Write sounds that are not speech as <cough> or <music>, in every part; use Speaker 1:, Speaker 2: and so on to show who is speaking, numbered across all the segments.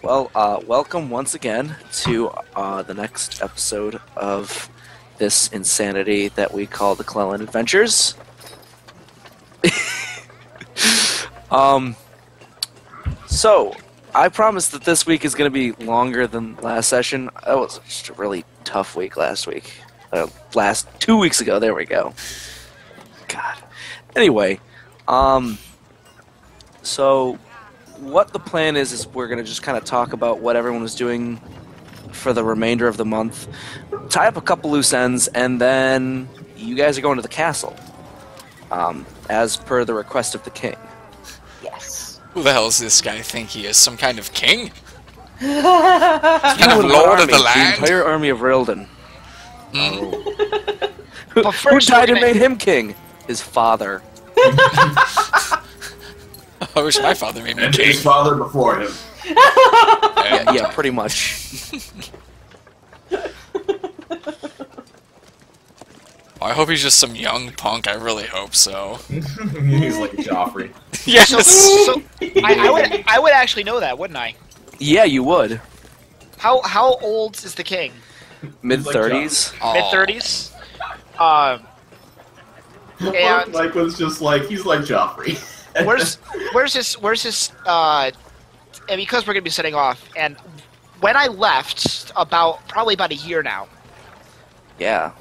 Speaker 1: Well, uh, welcome once again to uh, the next episode of this insanity that we call the Clelen Adventures. <laughs> um, so, I promise that this week is going to be longer than last session. That was just a really tough week last week. Uh, last two weeks ago. There we go. God. Anyway, um, so what the plan is is we're going to just kind of talk about what everyone was doing for the remainder of the month, tie up a couple loose ends, and then you guys are going to the castle, um, as per the request of the king.
Speaker 2: Yes.
Speaker 3: Who the hell does this guy think he is? Some kind of king? <laughs>
Speaker 1: You
Speaker 3: Kind of lord
Speaker 1: army,
Speaker 3: of the land?
Speaker 1: The entire army of Reilden.
Speaker 3: Hmm?
Speaker 1: Who, who
Speaker 4: first
Speaker 1: died
Speaker 4: we're
Speaker 1: and
Speaker 4: gonna-
Speaker 1: made him king? His father. <laughs> <laughs> <laughs>
Speaker 3: I wish my father made me
Speaker 5: And
Speaker 3: king.
Speaker 5: his father before him. <laughs>
Speaker 1: Yeah, yeah, pretty much. <laughs>
Speaker 3: I hope he's just some young punk. I really hope so.
Speaker 5: He's like Joffrey.
Speaker 3: Yes.
Speaker 4: So, so I, I would I would actually know that, wouldn't I?
Speaker 1: Yeah, you would.
Speaker 4: How how old is the king?
Speaker 1: Mid thirties.
Speaker 4: Mid thirties. Um, And-
Speaker 5: like was just like he's like Joffrey.
Speaker 4: Where's <laughs> where's his where's this uh, and because we're gonna be setting off, and when I left about probably about a year now,
Speaker 1: Yeah.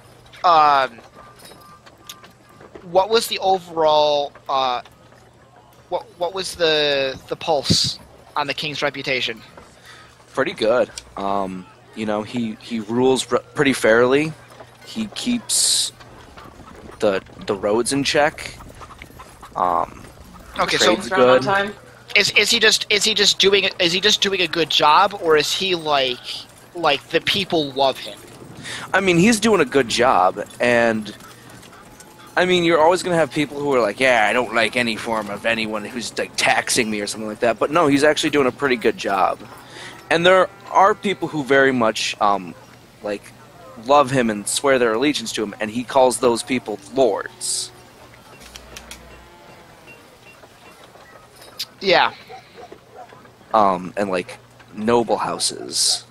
Speaker 4: um, what was the overall uh, what what was the the pulse on the king's reputation?
Speaker 1: pretty good. Um, you know, he he rules r- pretty fairly. He keeps the the roads in check. Um,
Speaker 4: Okay, so
Speaker 1: Trades good.
Speaker 2: time.
Speaker 4: is is he just is he just doing is he just doing a good job, or is he like like the people love him?
Speaker 1: I mean, he's doing a good job, and I mean, you're always gonna have people who are like, "Yeah, I don't like any form of anyone who's like taxing me or something like that." But no, he's actually doing a pretty good job. And there are people who very much um, like love him and swear their allegiance to him, and he calls those people lords.
Speaker 4: Yeah,
Speaker 1: um, and like noble houses.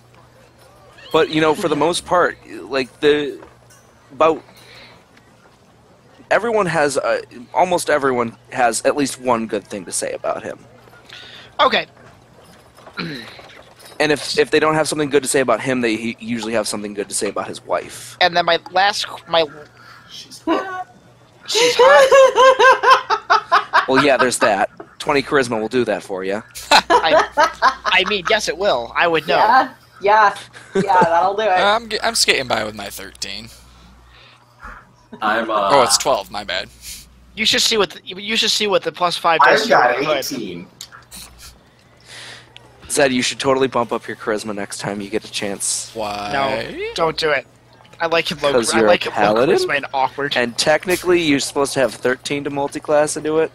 Speaker 1: But you know, for the most part, like the about everyone has uh, almost everyone has at least one good thing to say about him.
Speaker 4: okay. <clears throat>
Speaker 1: And if if they don't have something good to say about him, they usually have something good to say about his wife.
Speaker 4: And then my last my
Speaker 5: She's
Speaker 4: she's hot. <laughs>
Speaker 1: Well, yeah, there's that. Twenty charisma will do that for you.
Speaker 4: I, I mean, yes, it will. I would know.
Speaker 2: Yeah. Yeah. Yeah, that'll do it.
Speaker 3: I'm, I'm skating by with my 13.
Speaker 5: I'm uh
Speaker 3: Oh, it's 12. My bad.
Speaker 4: You should see what the, you should see what the plus five does.
Speaker 5: I've
Speaker 4: to
Speaker 5: got
Speaker 4: your hood.
Speaker 5: 18.
Speaker 1: Zed, you should totally bump up your charisma next time you get a chance.
Speaker 3: Why?
Speaker 4: No, don't do it. I like him low.
Speaker 1: 'Cause
Speaker 4: I
Speaker 1: you're a
Speaker 4: like him low
Speaker 1: paladin?
Speaker 4: charisma and awkward.
Speaker 1: And technically, you're supposed to have 13 to multi-class into it.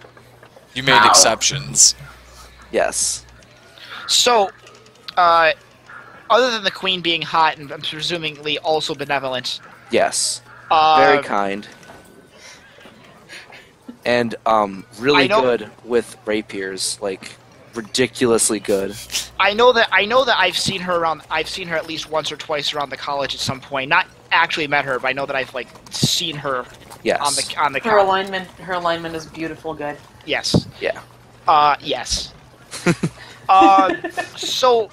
Speaker 3: You made
Speaker 5: Ow.
Speaker 3: exceptions.
Speaker 1: Yes.
Speaker 4: So, uh, other than the queen being hot and presumably also benevolent,
Speaker 1: Yes.
Speaker 4: uh,
Speaker 1: very kind and um really
Speaker 4: know-
Speaker 1: good with rapiers like ridiculously good
Speaker 4: I know that I know that I've seen her around. I've seen her at least once or twice around the college at some point. Not actually met her, but I know that I've like seen her
Speaker 1: yes
Speaker 4: on the on the
Speaker 2: Her
Speaker 4: college.
Speaker 2: alignment, her alignment is beautiful. Good.
Speaker 4: Yes.
Speaker 1: Yeah.
Speaker 4: Uh, yes. <laughs> uh, so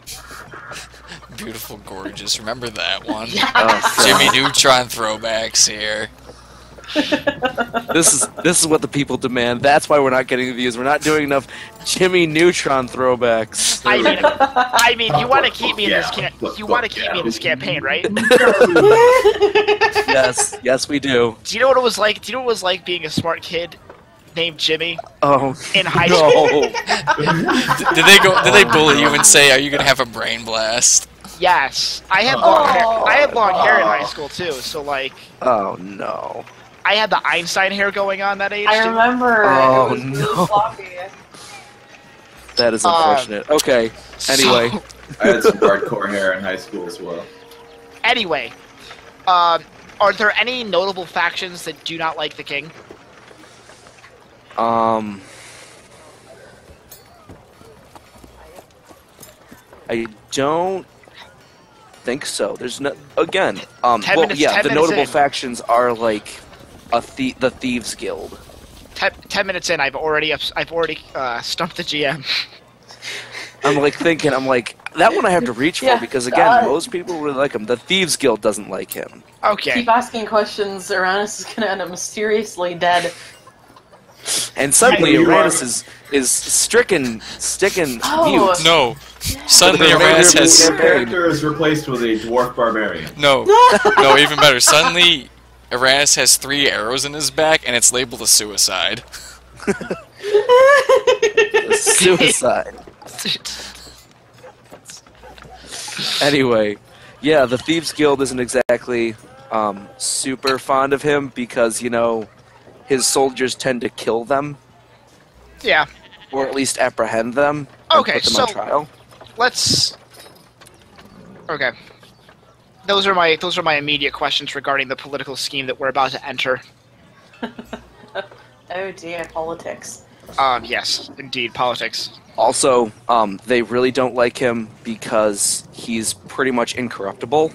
Speaker 3: Beautiful, gorgeous. Remember that one? <laughs>
Speaker 4: yeah.
Speaker 1: Oh,
Speaker 3: Jimmy Neutron throwbacks here. <laughs>
Speaker 1: this is this is what the people demand that's why we're not getting the views we're not doing enough jimmy neutron throwbacks
Speaker 4: I mean, <laughs> I mean, you want to keep me in this
Speaker 5: Yeah.
Speaker 4: cam- you want to keep me in this campaign, right? <laughs>
Speaker 1: Yes yes we do Do
Speaker 4: you know what it was like? Do you know what it was like being a smart kid named Jimmy
Speaker 1: oh
Speaker 4: in high school?
Speaker 1: no
Speaker 3: D- did they go? Did they bully you and say, "Are you gonna have a brain blast"?
Speaker 4: Yes, I had long hair. I had long hair in high school too. So like,
Speaker 1: oh no
Speaker 4: I had the Einstein hair going on that age.
Speaker 2: I
Speaker 4: too.
Speaker 2: remember.
Speaker 1: Oh,
Speaker 2: it was
Speaker 1: no.
Speaker 2: floppy.
Speaker 1: that is
Speaker 4: Uh,
Speaker 1: unfortunate okay anyway
Speaker 4: So- <laughs>
Speaker 5: I had some hardcore hair in high school as well.
Speaker 4: anyway, um, are there any notable factions that do not like the king?
Speaker 1: um I don't think so. There's no again. Um,
Speaker 4: Ten
Speaker 1: well,
Speaker 4: minutes-
Speaker 1: yeah,
Speaker 4: ten
Speaker 1: the notable
Speaker 4: in.
Speaker 1: factions are like a thie- the thieves guild.
Speaker 4: Ten, ten minutes in, I've already ups- I've already uh, stumped the GM. <laughs>
Speaker 1: I'm like thinking, I'm like that one I have to reach for
Speaker 2: Yeah,
Speaker 1: because again,
Speaker 2: uh,
Speaker 1: most people really like him. The thieves guild doesn't like him,
Speaker 4: Okay.
Speaker 2: Keep asking questions. Arranis is gonna end up mysteriously dead.
Speaker 1: and suddenly
Speaker 5: You are-
Speaker 1: Arranis is is stricken, sticking
Speaker 2: Oh.
Speaker 1: mute.
Speaker 3: No. Suddenly
Speaker 1: The Arranis
Speaker 3: has
Speaker 5: His character <laughs> is replaced with a dwarf barbarian.
Speaker 3: no, <laughs> no. Even better. Suddenly, Arranis has three arrows in his back, and it's labeled a suicide.
Speaker 1: Suicide. Anyway, yeah, the Thieves Guild isn't exactly um, super fond of him because, you know, his soldiers tend to kill them,
Speaker 4: yeah.
Speaker 1: or at least apprehend them,
Speaker 4: Okay,
Speaker 1: put them on
Speaker 4: so-
Speaker 1: trial.
Speaker 4: Let's. Okay. Those are my those are my immediate questions regarding the political scheme that we're about to enter. <laughs>
Speaker 2: Oh dear, politics.
Speaker 4: Um, yes, indeed, politics.
Speaker 1: Also, um, they really don't like him because he's pretty much incorruptible,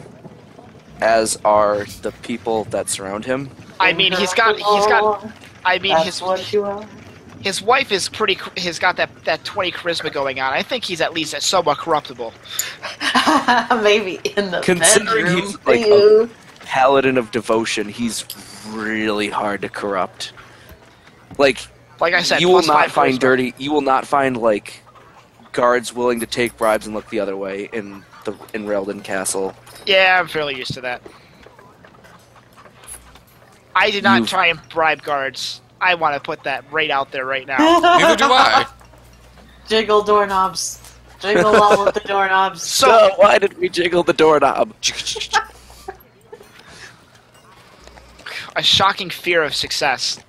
Speaker 1: as are the people that surround him.
Speaker 4: I mean, he's got he's got. I mean,
Speaker 2: That's
Speaker 4: his
Speaker 2: what you are.
Speaker 4: his wife is pretty. Has got that that twenty charisma going on. I think he's at least somewhat corruptible. <laughs>
Speaker 2: Maybe in the
Speaker 1: Considering
Speaker 2: bedroom
Speaker 1: he's
Speaker 2: for
Speaker 1: like a-
Speaker 2: you.
Speaker 1: Paladin of Devotion, he's really hard to corrupt. Like,
Speaker 4: Like I said,
Speaker 1: you will not find
Speaker 4: charisma.
Speaker 1: dirty. You will not find like guards willing to take bribes and look the other way in the in Reilden Castle.
Speaker 4: Yeah, I'm fairly used to that. I did not
Speaker 1: You've-
Speaker 4: try and bribe guards. I want to put that right out there right now. <laughs>
Speaker 3: Neither do I.
Speaker 2: Jiggle doorknobs. Jiggle all of the doorknobs.
Speaker 4: So <laughs>
Speaker 1: So why did we jiggle the doorknob? <laughs>
Speaker 4: a shocking fear of success.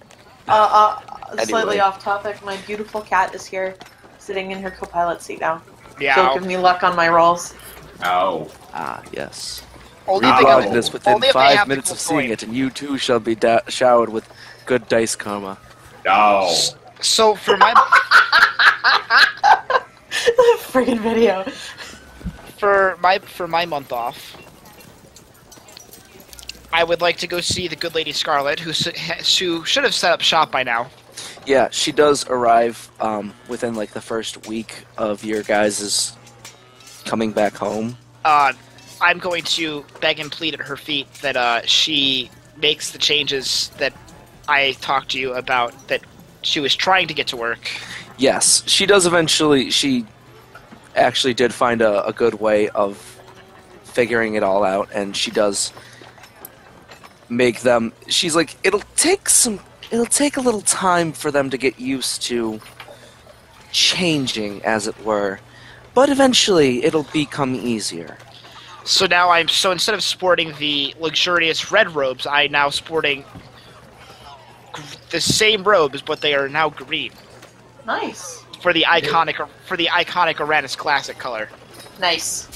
Speaker 2: Uh, uh, slightly
Speaker 1: Anyway.
Speaker 2: off topic. My beautiful cat is here, sitting in her co-pilot seat now.
Speaker 4: Yeah.
Speaker 2: Don't give me luck on my rolls.
Speaker 5: Ow.
Speaker 1: Ah, yes.
Speaker 4: Only
Speaker 5: Wow.
Speaker 4: if they
Speaker 1: this within
Speaker 4: only if they
Speaker 1: five minutes of
Speaker 4: gold
Speaker 1: seeing it, and you too shall be da- showered with good dice karma.
Speaker 5: No.
Speaker 4: So for my <laughs>
Speaker 2: Friggin' video.
Speaker 4: for my for my month off, I would like to go see the good lady Scarlet, who <laughs> who should have set up shop by now.
Speaker 1: Yeah, she does arrive um, within like the first week of your guys' coming back home.
Speaker 4: Uh, I'm going to beg and plead at her feet that uh, she makes the changes that I talked to you about. That she was trying to get to work.
Speaker 1: Yes, she does eventually. She actually did find a, a good way of figuring it all out, and she does make them. She's like, it'll take some. It'll take a little time for them to get used to changing, as it were, but eventually it'll become easier.
Speaker 4: So now I'm so instead of sporting the luxurious red robes, I now sporting the same robes, but they are now green
Speaker 2: Nice.
Speaker 4: for the iconic for the iconic Arranis classic color.
Speaker 2: Nice.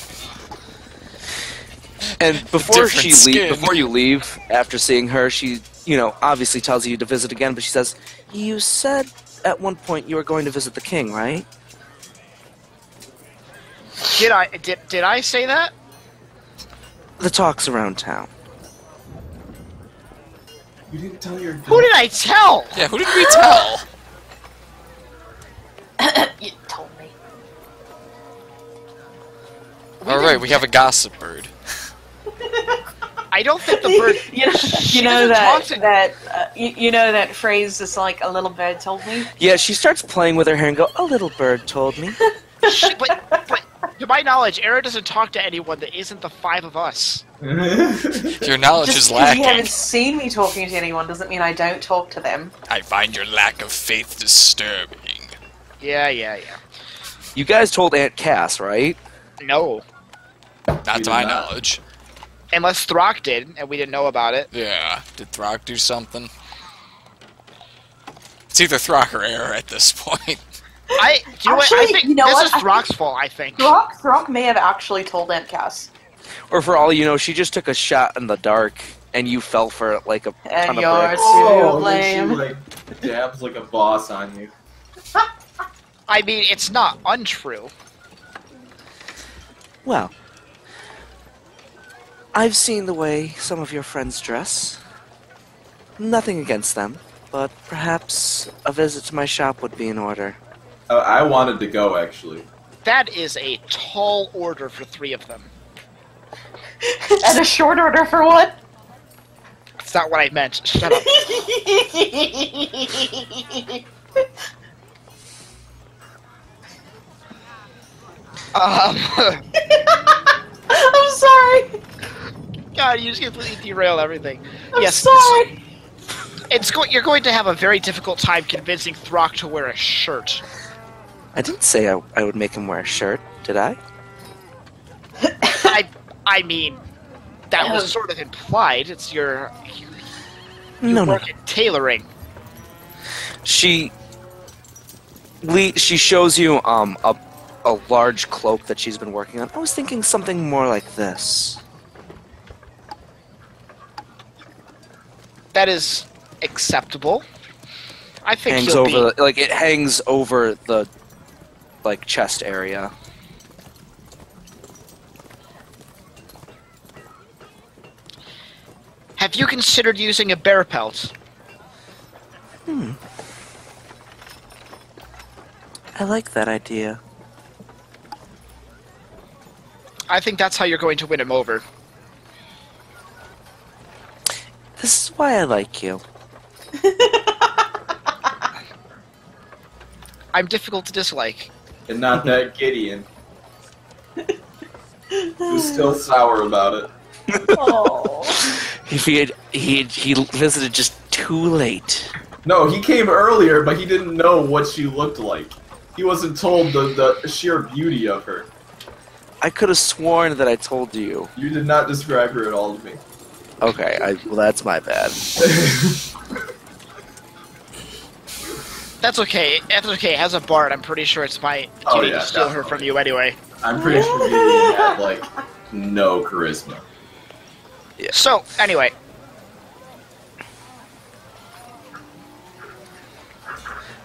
Speaker 1: And before she
Speaker 3: skin.
Speaker 1: leave, before you leave, after seeing her, she, you know, obviously tells you to visit again, but she says, "You said at one point you were going to visit the king, right?"
Speaker 4: Did I did did I say that?
Speaker 1: The talks around town.
Speaker 5: You didn't tell your.
Speaker 4: Who did I tell?
Speaker 3: Yeah, who did we tell? <coughs>
Speaker 2: you told me.
Speaker 3: All right, we have a gossip bird. <laughs>
Speaker 4: I don't think the bird. <laughs>
Speaker 2: you know, you know that
Speaker 4: to-
Speaker 2: that uh, you, you know that phrase is like a little bird told me.
Speaker 1: Yeah, she starts playing with her hair and go, "A little bird told me." <laughs>
Speaker 4: She, but, but to my knowledge, Aera doesn't talk to anyone that isn't the five of us.
Speaker 3: Your knowledge
Speaker 2: Just
Speaker 3: is
Speaker 2: because you
Speaker 3: lacking.
Speaker 2: haven't seen me talking to anyone doesn't mean I don't talk to them.
Speaker 3: I find your lack of faith disturbing.
Speaker 4: Yeah, yeah, yeah.
Speaker 1: You guys told Aunt Cass, right?
Speaker 4: No,
Speaker 3: Not to my
Speaker 5: not.
Speaker 3: knowledge.
Speaker 4: unless Throkk did, and we didn't know about it.
Speaker 3: Yeah. Did Throkk do something? It's either Throkk or Air at this point. <laughs>
Speaker 4: I, do you, know what? I
Speaker 2: Actually,
Speaker 4: think
Speaker 2: you know
Speaker 4: this
Speaker 2: what?
Speaker 4: is
Speaker 2: I
Speaker 4: Throkk's fault. I think.
Speaker 2: Throkk, Throkk may have actually told Aunt Cass.
Speaker 1: Or for all you know, she just took a shot in the dark, and you fell for it like a
Speaker 2: And
Speaker 1: ton of
Speaker 2: you're
Speaker 1: bricks.
Speaker 5: oh,
Speaker 2: to blame.
Speaker 5: she like dabs like a boss on you. <laughs>
Speaker 4: I mean, it's not untrue.
Speaker 1: Well, I've seen the way some of your friends dress. Nothing against them, but perhaps a visit to my shop would be in order.
Speaker 5: Uh, I wanted to go actually.
Speaker 4: That is a tall order for three of them. <laughs>
Speaker 2: And a short order for what?
Speaker 4: That's not what I meant. Shut up. <laughs> Um, <laughs>
Speaker 2: I'm sorry.
Speaker 4: God, you just completely derail everything.
Speaker 2: I'm
Speaker 4: yes,
Speaker 2: sorry.
Speaker 4: it's go- you're going to have a very difficult time convincing Throkk to wear a shirt.
Speaker 1: I didn't say I, I would make him wear a shirt, did I?
Speaker 4: I, I mean, that
Speaker 2: Oh.
Speaker 4: was sort of implied. It's your, you
Speaker 1: No, no.
Speaker 4: work in tailoring.
Speaker 1: She le- she shows you um a a large cloak that she's been working on. I was thinking something more like this.
Speaker 4: That is acceptable. I think
Speaker 1: hangs
Speaker 4: he'll
Speaker 1: over
Speaker 4: be.
Speaker 1: like it hangs over the like chest area.
Speaker 4: Have you considered using a bear pelt? Hmm.
Speaker 1: I like that idea.
Speaker 4: I think that's how you're going to win him over.
Speaker 1: This is why I like you. <laughs>
Speaker 4: I'm difficult to dislike.
Speaker 5: And not that Gideon. Who's still sour about it.
Speaker 2: Oh. <laughs>
Speaker 1: If he had, he he visited just too late.
Speaker 5: No, he came earlier, but he didn't know what she looked like. He wasn't told the, the sheer beauty of her.
Speaker 1: I could have sworn that I told you.
Speaker 5: You did not describe her at all to me.
Speaker 1: Okay, I, well that's my bad. <laughs>
Speaker 4: That's okay. That's okay. As a bard, I'm pretty sure it's my oh, duty
Speaker 5: Oh, yeah,
Speaker 4: to steal her from you anyway.
Speaker 5: I'm pretty sure you <laughs> have like, no charisma.
Speaker 4: So, anyway,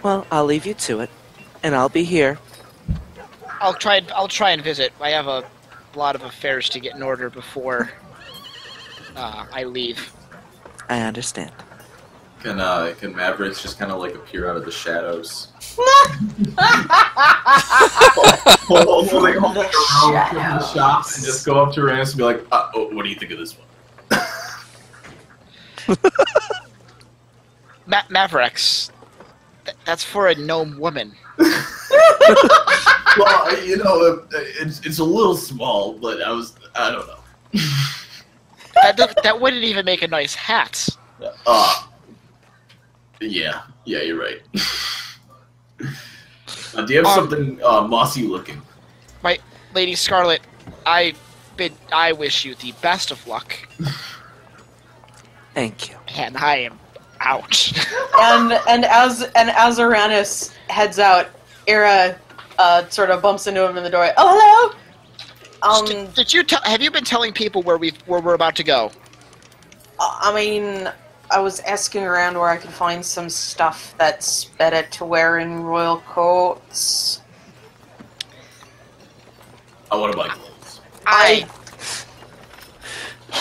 Speaker 1: Well, I'll leave you to it, and I'll be here.
Speaker 4: I'll try. I'll try and visit. I have a lot of affairs to get in order before uh, I leave.
Speaker 1: I understand.
Speaker 5: Can uh, can Mavarax just kind of like appear out of the shadows? holding holding a robe from the shop and just go up to Rams and be like, uh, oh, "What do you think of this one?" <laughs>
Speaker 4: Ma- Mavarax. Th- that's for a gnome woman. <laughs>
Speaker 5: well, you know, it's it's a little small, but I was I don't know.
Speaker 4: That do- that wouldn't even make a nice hat.
Speaker 5: Uh, yeah, yeah, you're right. uh, do you have
Speaker 4: Um,
Speaker 5: something uh, mossy looking?
Speaker 4: My Lady Scarlet, I bid I wish you the best of luck,
Speaker 1: Thank you.
Speaker 4: and I am out.
Speaker 2: and and as and as Arranis heads out, Aera uh, sort of bumps into him in the door. Oh, hello. Um,
Speaker 4: did, did you tell? Have you been telling people where we where we're about to go?
Speaker 2: I mean, I was asking around where I could find some stuff that's better to wear in royal courts.
Speaker 5: I want to buy clothes.
Speaker 4: I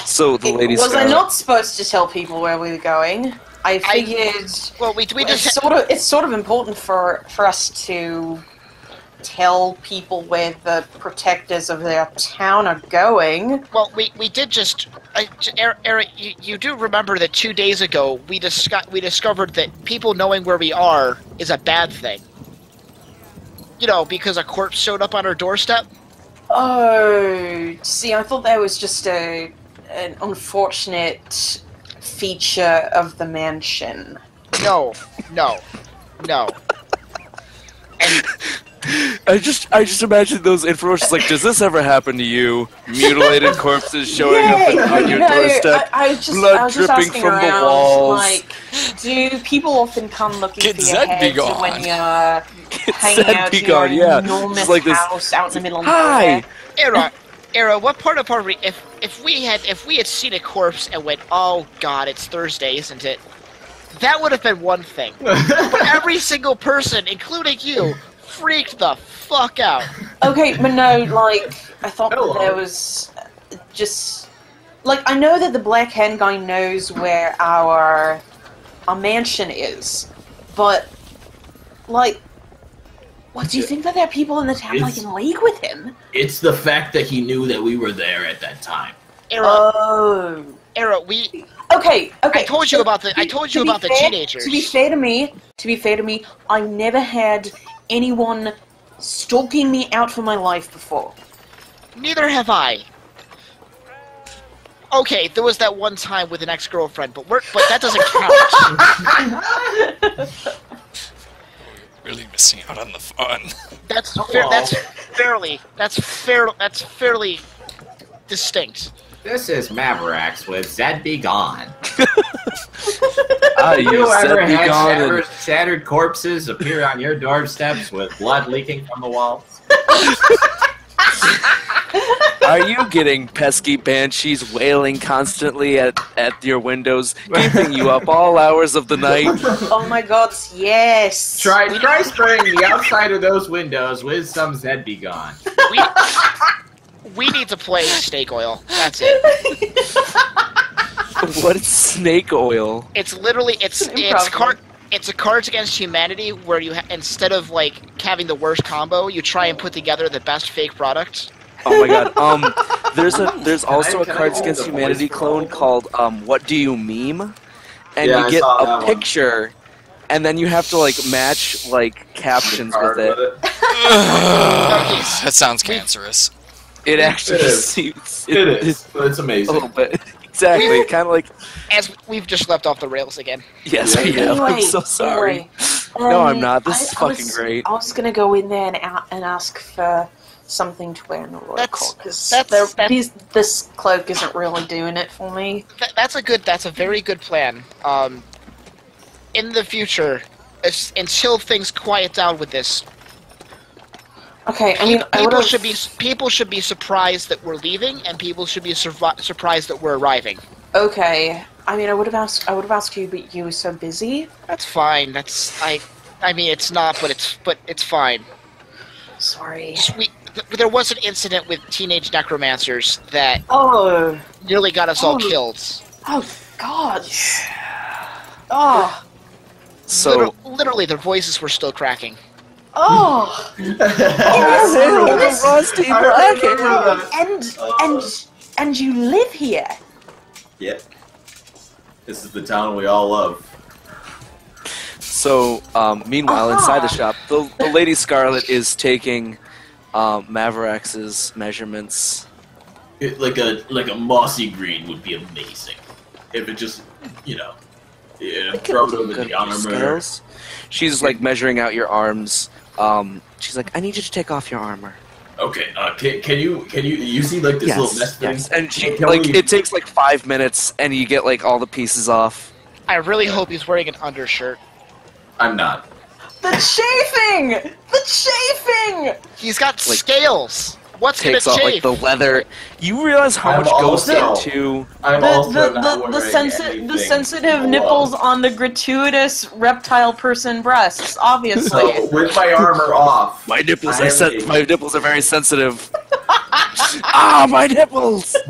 Speaker 1: So the ladies.
Speaker 2: was I not supposed to tell people where we were going? I
Speaker 4: I-
Speaker 2: figured
Speaker 4: well we we
Speaker 2: it's
Speaker 4: just
Speaker 2: sort of it's sort of important for for us to tell people where the protectors of their town are going.
Speaker 4: Well, we, we did just. I, Er- Eric, you, you do remember that two days ago we disco- we discovered that people knowing where we are is a bad thing. You know, because a corpse showed up on our doorstep.
Speaker 2: Oh, see, I thought that was just a an unfortunate feature of the mansion.
Speaker 4: No, no, no. And
Speaker 1: I just I just imagine those informations like, does this ever happen to you? Mutilated corpses showing up on your <laughs>
Speaker 2: no,
Speaker 1: doorstep.
Speaker 2: I, I was just,
Speaker 1: blood
Speaker 2: I was just
Speaker 1: dripping
Speaker 2: asking
Speaker 1: from the
Speaker 2: around,
Speaker 1: walls.
Speaker 2: Like, do people often come looking
Speaker 3: Get
Speaker 2: for your
Speaker 3: Zed be
Speaker 2: heads
Speaker 3: gone.
Speaker 2: when you're <laughs> hanging
Speaker 1: Zed
Speaker 2: out
Speaker 1: be
Speaker 2: in your
Speaker 1: yeah.
Speaker 2: enormous
Speaker 1: It's like this-
Speaker 2: house out in the middle of nowhere?
Speaker 1: Hi.
Speaker 2: nowhere?
Speaker 4: Aera, Aera, what part of our re- if if we had if we had seen a corpse and went, oh God, it's Thursday, isn't it? That would have been one thing. <laughs> But every single person, including you, freaked the fuck out.
Speaker 2: Okay, but no, like I thought
Speaker 5: Hello.
Speaker 2: that there was uh, just like I know that the black hen guy knows where our our mansion is, but like, what do you think that there are people in the town like in league with him?
Speaker 6: It's the fact that he knew that we were there at that time.
Speaker 4: Aera,
Speaker 2: Oh,
Speaker 4: Aera, we.
Speaker 2: okay, okay.
Speaker 4: I told you
Speaker 2: so
Speaker 4: about the. I told you
Speaker 2: be
Speaker 4: about the
Speaker 2: fair-
Speaker 4: teenagers.
Speaker 2: To be fair to me, to be fair to me, I never had anyone stalking me out for my life before.
Speaker 4: Neither have I. Okay, there was that one time with an ex-girlfriend, but we're, but that doesn't count. <laughs>
Speaker 3: Really missing out on the fun. <laughs>
Speaker 4: That's fair, that's fairly that's fair that's fairly distinct.
Speaker 7: This is Mavarax with Zed Be Gone. <laughs> <laughs>
Speaker 1: Ah,
Speaker 7: Have
Speaker 1: you
Speaker 7: you ever
Speaker 1: be
Speaker 7: had
Speaker 1: gone and-
Speaker 7: shattered, shattered corpses appear on your doorsteps with blood leaking from the walls? <laughs>
Speaker 1: Are you getting pesky banshees wailing constantly at, at your windows, keeping you up all hours of the night? <laughs>
Speaker 2: Oh my god, yes.
Speaker 7: Try try spraying the <laughs> outside of those windows with some Zed Be Gone.
Speaker 4: We we need to play snake oil. That's it.
Speaker 1: What is snake oil?
Speaker 4: It's literally it's
Speaker 2: It's an
Speaker 4: it's
Speaker 2: improv
Speaker 4: card it's a Cards Against Humanity where you ha- instead of like having the worst combo, you try and put together the best fake product.
Speaker 1: Oh my god. Um, <laughs> there's a there's also a Cards Against Humanity clone called um, What Do You Meme? And
Speaker 5: Yeah,
Speaker 1: you get a
Speaker 5: that one.
Speaker 1: picture, and then you have to like match like captions with
Speaker 5: Card
Speaker 1: it. <laughs>
Speaker 3: that sounds cancerous.
Speaker 1: It actually
Speaker 5: It is.
Speaker 1: seems
Speaker 5: It is, but it's
Speaker 1: a
Speaker 5: amazing.
Speaker 1: little bit exactly kind of like
Speaker 4: As we've just left off the rails again.
Speaker 1: yes,
Speaker 5: Yeah.
Speaker 1: we have. I'm so sorry.
Speaker 2: anyway,
Speaker 1: No, I'm
Speaker 2: um,
Speaker 1: not. This is
Speaker 2: I
Speaker 1: fucking
Speaker 2: was-
Speaker 1: great.
Speaker 2: I was gonna go in there and, out and ask for something to wear in the royal
Speaker 4: That's-
Speaker 2: court because
Speaker 4: that's- that's-
Speaker 2: this cloak isn't really doing it for me.
Speaker 4: Th- that's a good that's a very good plan. Um, in the future, as, until things quiet down with this,
Speaker 2: Okay, I mean, I
Speaker 4: people
Speaker 2: would've-
Speaker 4: should be people should be surprised that we're leaving, and people should be survi- surprised that we're arriving.
Speaker 2: okay. I mean, I would have asked. I would have asked you, but you were so busy.
Speaker 4: That's fine. That's I. I mean, it's not, but it's but it's fine.
Speaker 2: Sorry.
Speaker 4: Just we, there was an incident with teenage necromancers that
Speaker 2: Oh,
Speaker 4: nearly got us all
Speaker 2: Oh.
Speaker 4: killed.
Speaker 2: oh God. Yeah. Oh,
Speaker 1: So
Speaker 4: Liter- literally, their voices were still cracking.
Speaker 2: Oh,
Speaker 1: Oh,
Speaker 2: this-
Speaker 1: the rusty
Speaker 5: I
Speaker 1: black
Speaker 5: remember
Speaker 1: hair.
Speaker 2: and and and you live here.
Speaker 5: Yeah. This is the town we all love.
Speaker 1: So, um, meanwhile,
Speaker 2: Aha.
Speaker 1: inside the shop, the, the Lady Scarlet is taking um, Mavarax' measurements.
Speaker 6: It, like a like a mossy green would be amazing.
Speaker 5: If it just, you know, yeah, throw it over the armor.
Speaker 1: scales. She's like measuring out your arms. Um, she's like, I need you to take off your armor.
Speaker 5: Okay, uh, can, can you can you you see like this little
Speaker 1: Yes,
Speaker 5: thing?
Speaker 1: yes. And she
Speaker 5: Can
Speaker 1: like
Speaker 5: we-
Speaker 1: it takes like five minutes, and you get like all the pieces off.
Speaker 4: I really hope he's wearing an undershirt.
Speaker 5: I'm not.
Speaker 2: The chafing, the chafing.
Speaker 4: He's got
Speaker 1: Like,
Speaker 4: scales. What's
Speaker 1: Takes off like the leather. You realize how
Speaker 5: I'm
Speaker 1: much goes
Speaker 5: also-
Speaker 1: into
Speaker 5: I'm
Speaker 2: The
Speaker 5: also
Speaker 2: the
Speaker 5: not
Speaker 2: the, the, sensi- the sensitive
Speaker 5: below.
Speaker 2: nipples on the gratuitous reptile person breasts, obviously.
Speaker 5: So with my armor off,
Speaker 1: my nipples.
Speaker 5: I
Speaker 1: are
Speaker 5: am
Speaker 1: sen-
Speaker 5: a-
Speaker 1: my nipples are very sensitive. <laughs> ah, my nipples. <laughs>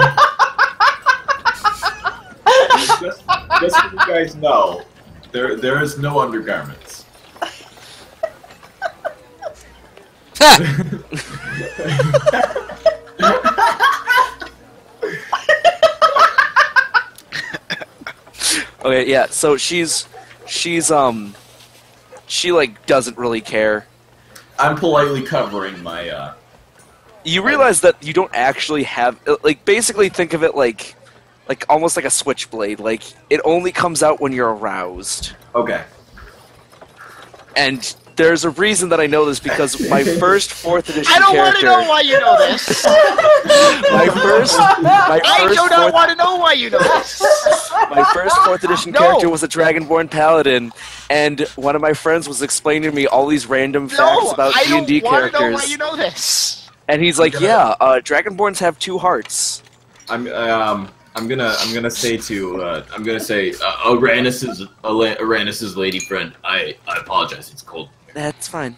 Speaker 5: just, just so you guys know, there there is no undergarments. <laughs>
Speaker 1: Okay, yeah. So she's she's um she like doesn't really care.
Speaker 5: I'm politely covering my uh
Speaker 1: You realize that you don't actually have uh, like basically think of it like like almost like a switchblade. Like it only comes out when you're aroused.
Speaker 5: okay.
Speaker 1: And there's a reason that I know this because my <laughs> first fourth edition
Speaker 4: I don't want to
Speaker 1: character,
Speaker 4: know why you know this. <laughs>
Speaker 1: my first, my
Speaker 4: I
Speaker 1: first
Speaker 4: do not
Speaker 1: fourth,
Speaker 4: want to know why you know this.
Speaker 1: my first fourth edition
Speaker 4: No.
Speaker 1: character was a Dragonborn Paladin, and one of my friends was explaining to me all these random facts
Speaker 4: No,
Speaker 1: about
Speaker 4: I
Speaker 1: D and D characters.
Speaker 4: I don't want to know
Speaker 1: characters.
Speaker 4: why you know this.
Speaker 1: And he's like, yeah, uh, Dragonborns have two hearts.
Speaker 6: I'm um I'm gonna I'm gonna say to uh, I'm gonna say uh, Arranis's Arranis's lady friend. I I apologize. It's cold.
Speaker 1: That's fine.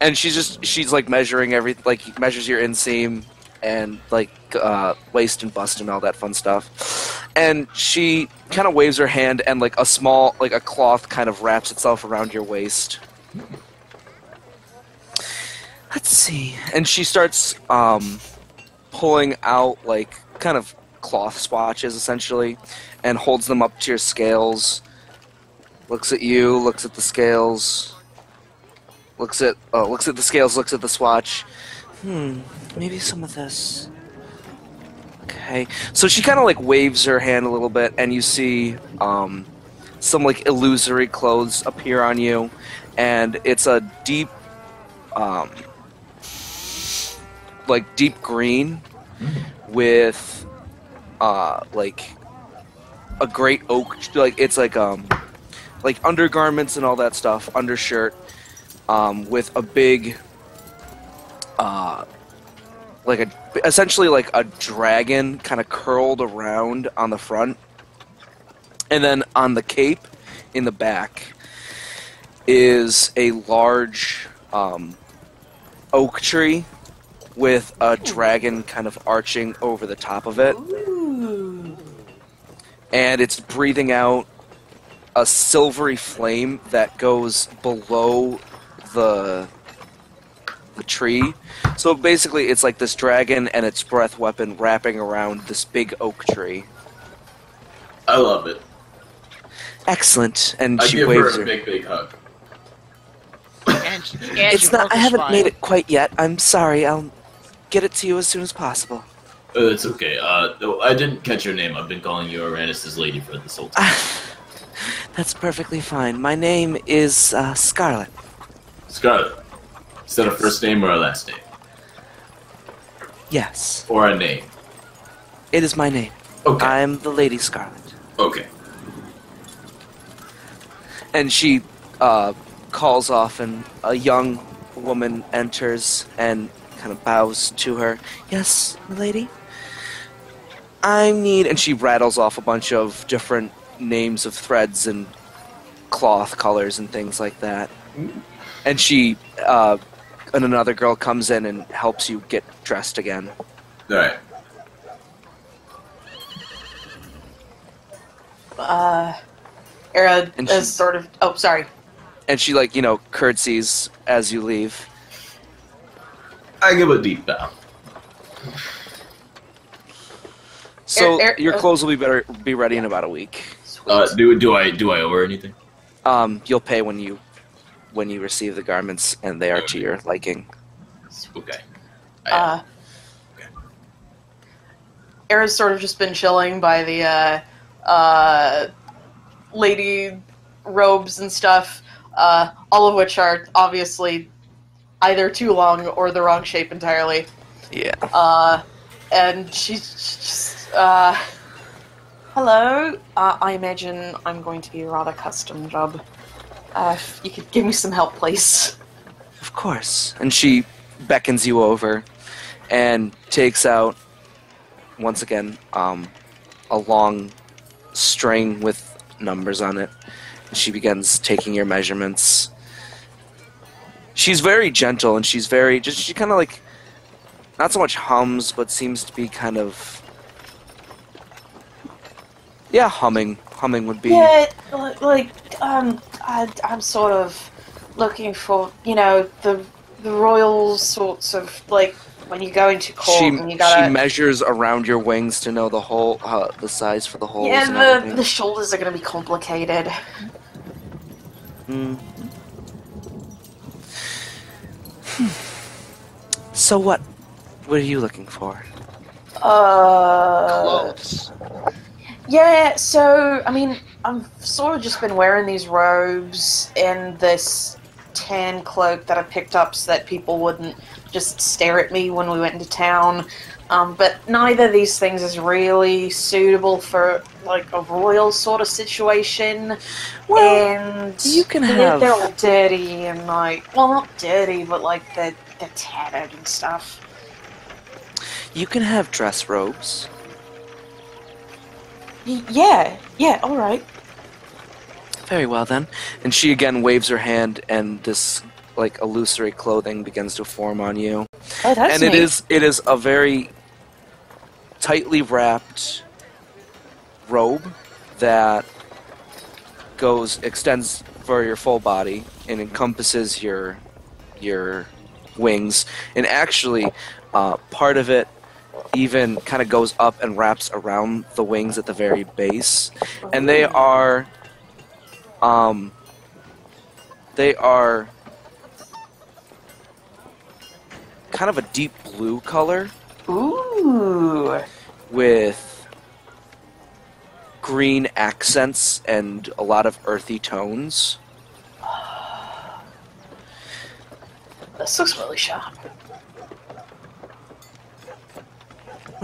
Speaker 1: and she's just she's like measuring every like measures your inseam and like uh, waist and bust and all that fun stuff. And she kind of waves her hand, and like a small like a cloth kind of wraps itself around your waist. Let's see. And she starts um, pulling out like kind of cloth swatches essentially, and holds them up to your scales. Looks at you, looks at the scales, looks at uh, looks at the scales, looks at the swatch. Hmm, maybe some of this. Okay, so she kind of like waves her hand a little bit, and you see um, some like illusory clothes appear on you, and it's a deep, um, like deep green with uh, like a great oak, like it's like um, like undergarments and all that stuff, undershirt, um, with a big uh, like a essentially like a dragon kind of curled around on the front, and then on the cape in the back is a large um, oak tree with a dragon kind of arching over the top of it,
Speaker 2: Ooh.
Speaker 1: and it's breathing out a silvery flame that goes below the the tree. So basically, it's like this dragon and its breath weapon wrapping around this big oak tree.
Speaker 5: I love it.
Speaker 1: Excellent. And
Speaker 5: I
Speaker 1: she
Speaker 5: give
Speaker 1: waves
Speaker 5: her
Speaker 1: her.
Speaker 5: a big, big hug.
Speaker 4: And, and
Speaker 1: It's not. I haven't
Speaker 4: smile.
Speaker 1: made it quite yet. I'm sorry. I'll get it to you as soon as possible.
Speaker 6: Uh, it's okay. Uh, I didn't catch your name. I've been calling you Arranis' lady for this whole time. <laughs>
Speaker 1: That's perfectly fine. My name is uh, Scarlet.
Speaker 6: Scarlet. Is that a first name or a last name?
Speaker 1: Yes,
Speaker 6: Or a name?
Speaker 1: it is my name.
Speaker 6: Okay.
Speaker 1: I'm the Lady Scarlet.
Speaker 6: okay.
Speaker 1: and she uh, calls off, and a young woman enters and kind of bows to her. Yes, my lady? I need, and she rattles off a bunch of different names of threads and cloth colors and things like that. And she, uh, and another girl comes in and helps you get dressed again.
Speaker 6: Alright.
Speaker 2: Uh, Aera
Speaker 1: And
Speaker 2: is
Speaker 1: she-
Speaker 2: sort of. Oh, sorry.
Speaker 1: And she, like, you know, curtsies as you leave.
Speaker 6: I give a deep bow.
Speaker 1: So
Speaker 2: Er- er-
Speaker 1: your
Speaker 2: uh,
Speaker 1: clothes will be better, be ready in about a week.
Speaker 2: Sweet.
Speaker 6: Uh, do do I do I owe her anything?
Speaker 1: Um, you'll pay when you when you receive the garments, and they are to your liking.
Speaker 6: Okay. I,
Speaker 2: Uh, Aera's sort of just been chilling by the uh, uh, lady robes and stuff, uh, all of which are obviously either too long or the wrong shape entirely.
Speaker 1: Yeah.
Speaker 2: Uh, and she's just, uh, hello. Uh, I imagine I'm going to be a rather custom job. Uh, if you could give me some help, please.
Speaker 1: Of course. And she beckons you over and takes out once again um, a long string with numbers on it. And she begins taking your measurements. She's very gentle and she's very just she kind of like not so much hums but seems to be kind of yeah humming humming would be
Speaker 2: Yeah, like um, I, I'm sort of looking for you know the the royal sorts of like when you go into court
Speaker 1: she,
Speaker 2: and you gotta
Speaker 1: she measures around your wings to know the whole uh, the size for the holes
Speaker 2: yeah the
Speaker 1: everything.
Speaker 2: the shoulders are gonna be complicated.
Speaker 1: Mm. so what? What are you looking for?
Speaker 2: Uh,
Speaker 4: Clothes.
Speaker 2: Yeah, so I mean, I've sort of just been wearing these robes and this tan cloak that I picked up so that people wouldn't just stare at me when we went into town. Um, but neither of these things is really suitable for like a royal sort of situation. and
Speaker 1: you can
Speaker 2: they're,
Speaker 1: have-
Speaker 2: they're all dirty and like well, not dirty, but like they're they're tattered and stuff.
Speaker 1: You can have dress robes.
Speaker 2: Yeah, yeah, all right.
Speaker 1: Very well then. And she again waves her hand, and this like illusory clothing begins to form on you,
Speaker 2: Oh, that's
Speaker 1: and it
Speaker 2: neat.
Speaker 1: is it is a very tightly wrapped robe that goes extends for your full body and encompasses your your wings and actually uh, part of it even kind of goes up and wraps around the wings at the very base and they are um they are kind of a deep blue color
Speaker 2: Ooh.
Speaker 1: with green accents and a lot of earthy tones.
Speaker 2: This looks really sharp.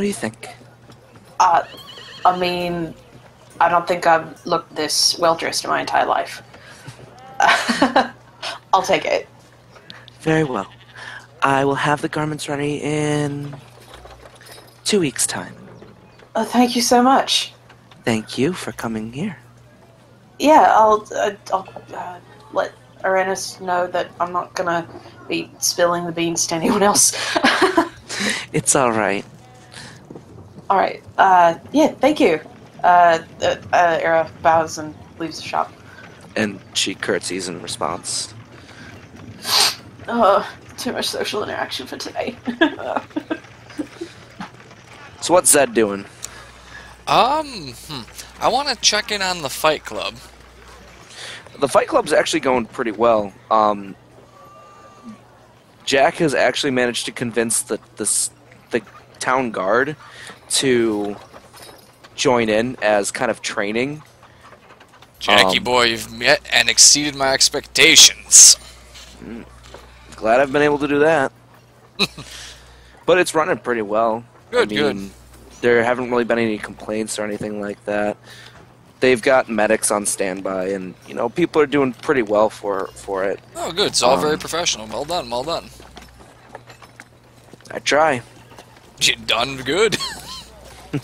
Speaker 1: What do you think?
Speaker 2: Uh, I mean, I don't think I've looked this well dressed in my entire life. <laughs> I'll take it.
Speaker 1: Very well. I will have the garments ready in two weeks' time.
Speaker 2: Oh, thank you so much.
Speaker 1: Thank you for coming here.
Speaker 2: Yeah, I'll, uh, I'll uh, let Arranis know that I'm not gonna be spilling the beans to anyone else. <laughs>
Speaker 1: It's all right.
Speaker 2: All right. Uh, yeah, thank you. Uh, uh, uh, Aera bows and leaves the shop.
Speaker 1: And she curtsies in response.
Speaker 2: Oh, too much social interaction for today. <laughs>
Speaker 1: So what's Zed doing?
Speaker 3: Um, hmm. I want to check in on the Fight Club.
Speaker 1: The Fight Club's actually going pretty well. Um, Jack has actually managed to convince the the, the town guard to join in as kind of training.
Speaker 3: Jackie
Speaker 1: Um,
Speaker 3: boy, you've met and exceeded my expectations.
Speaker 1: Glad I've been able to do that. <laughs> but it's running pretty well.
Speaker 3: Good,
Speaker 1: I
Speaker 3: good.
Speaker 1: There haven't really been any complaints or anything like that. They've got medics on standby, and you know people are doing pretty well for for it.
Speaker 3: Oh, good. It's all very
Speaker 1: Um,
Speaker 3: professional. Well done, well done.
Speaker 1: I try.
Speaker 3: You done good. <laughs> <laughs>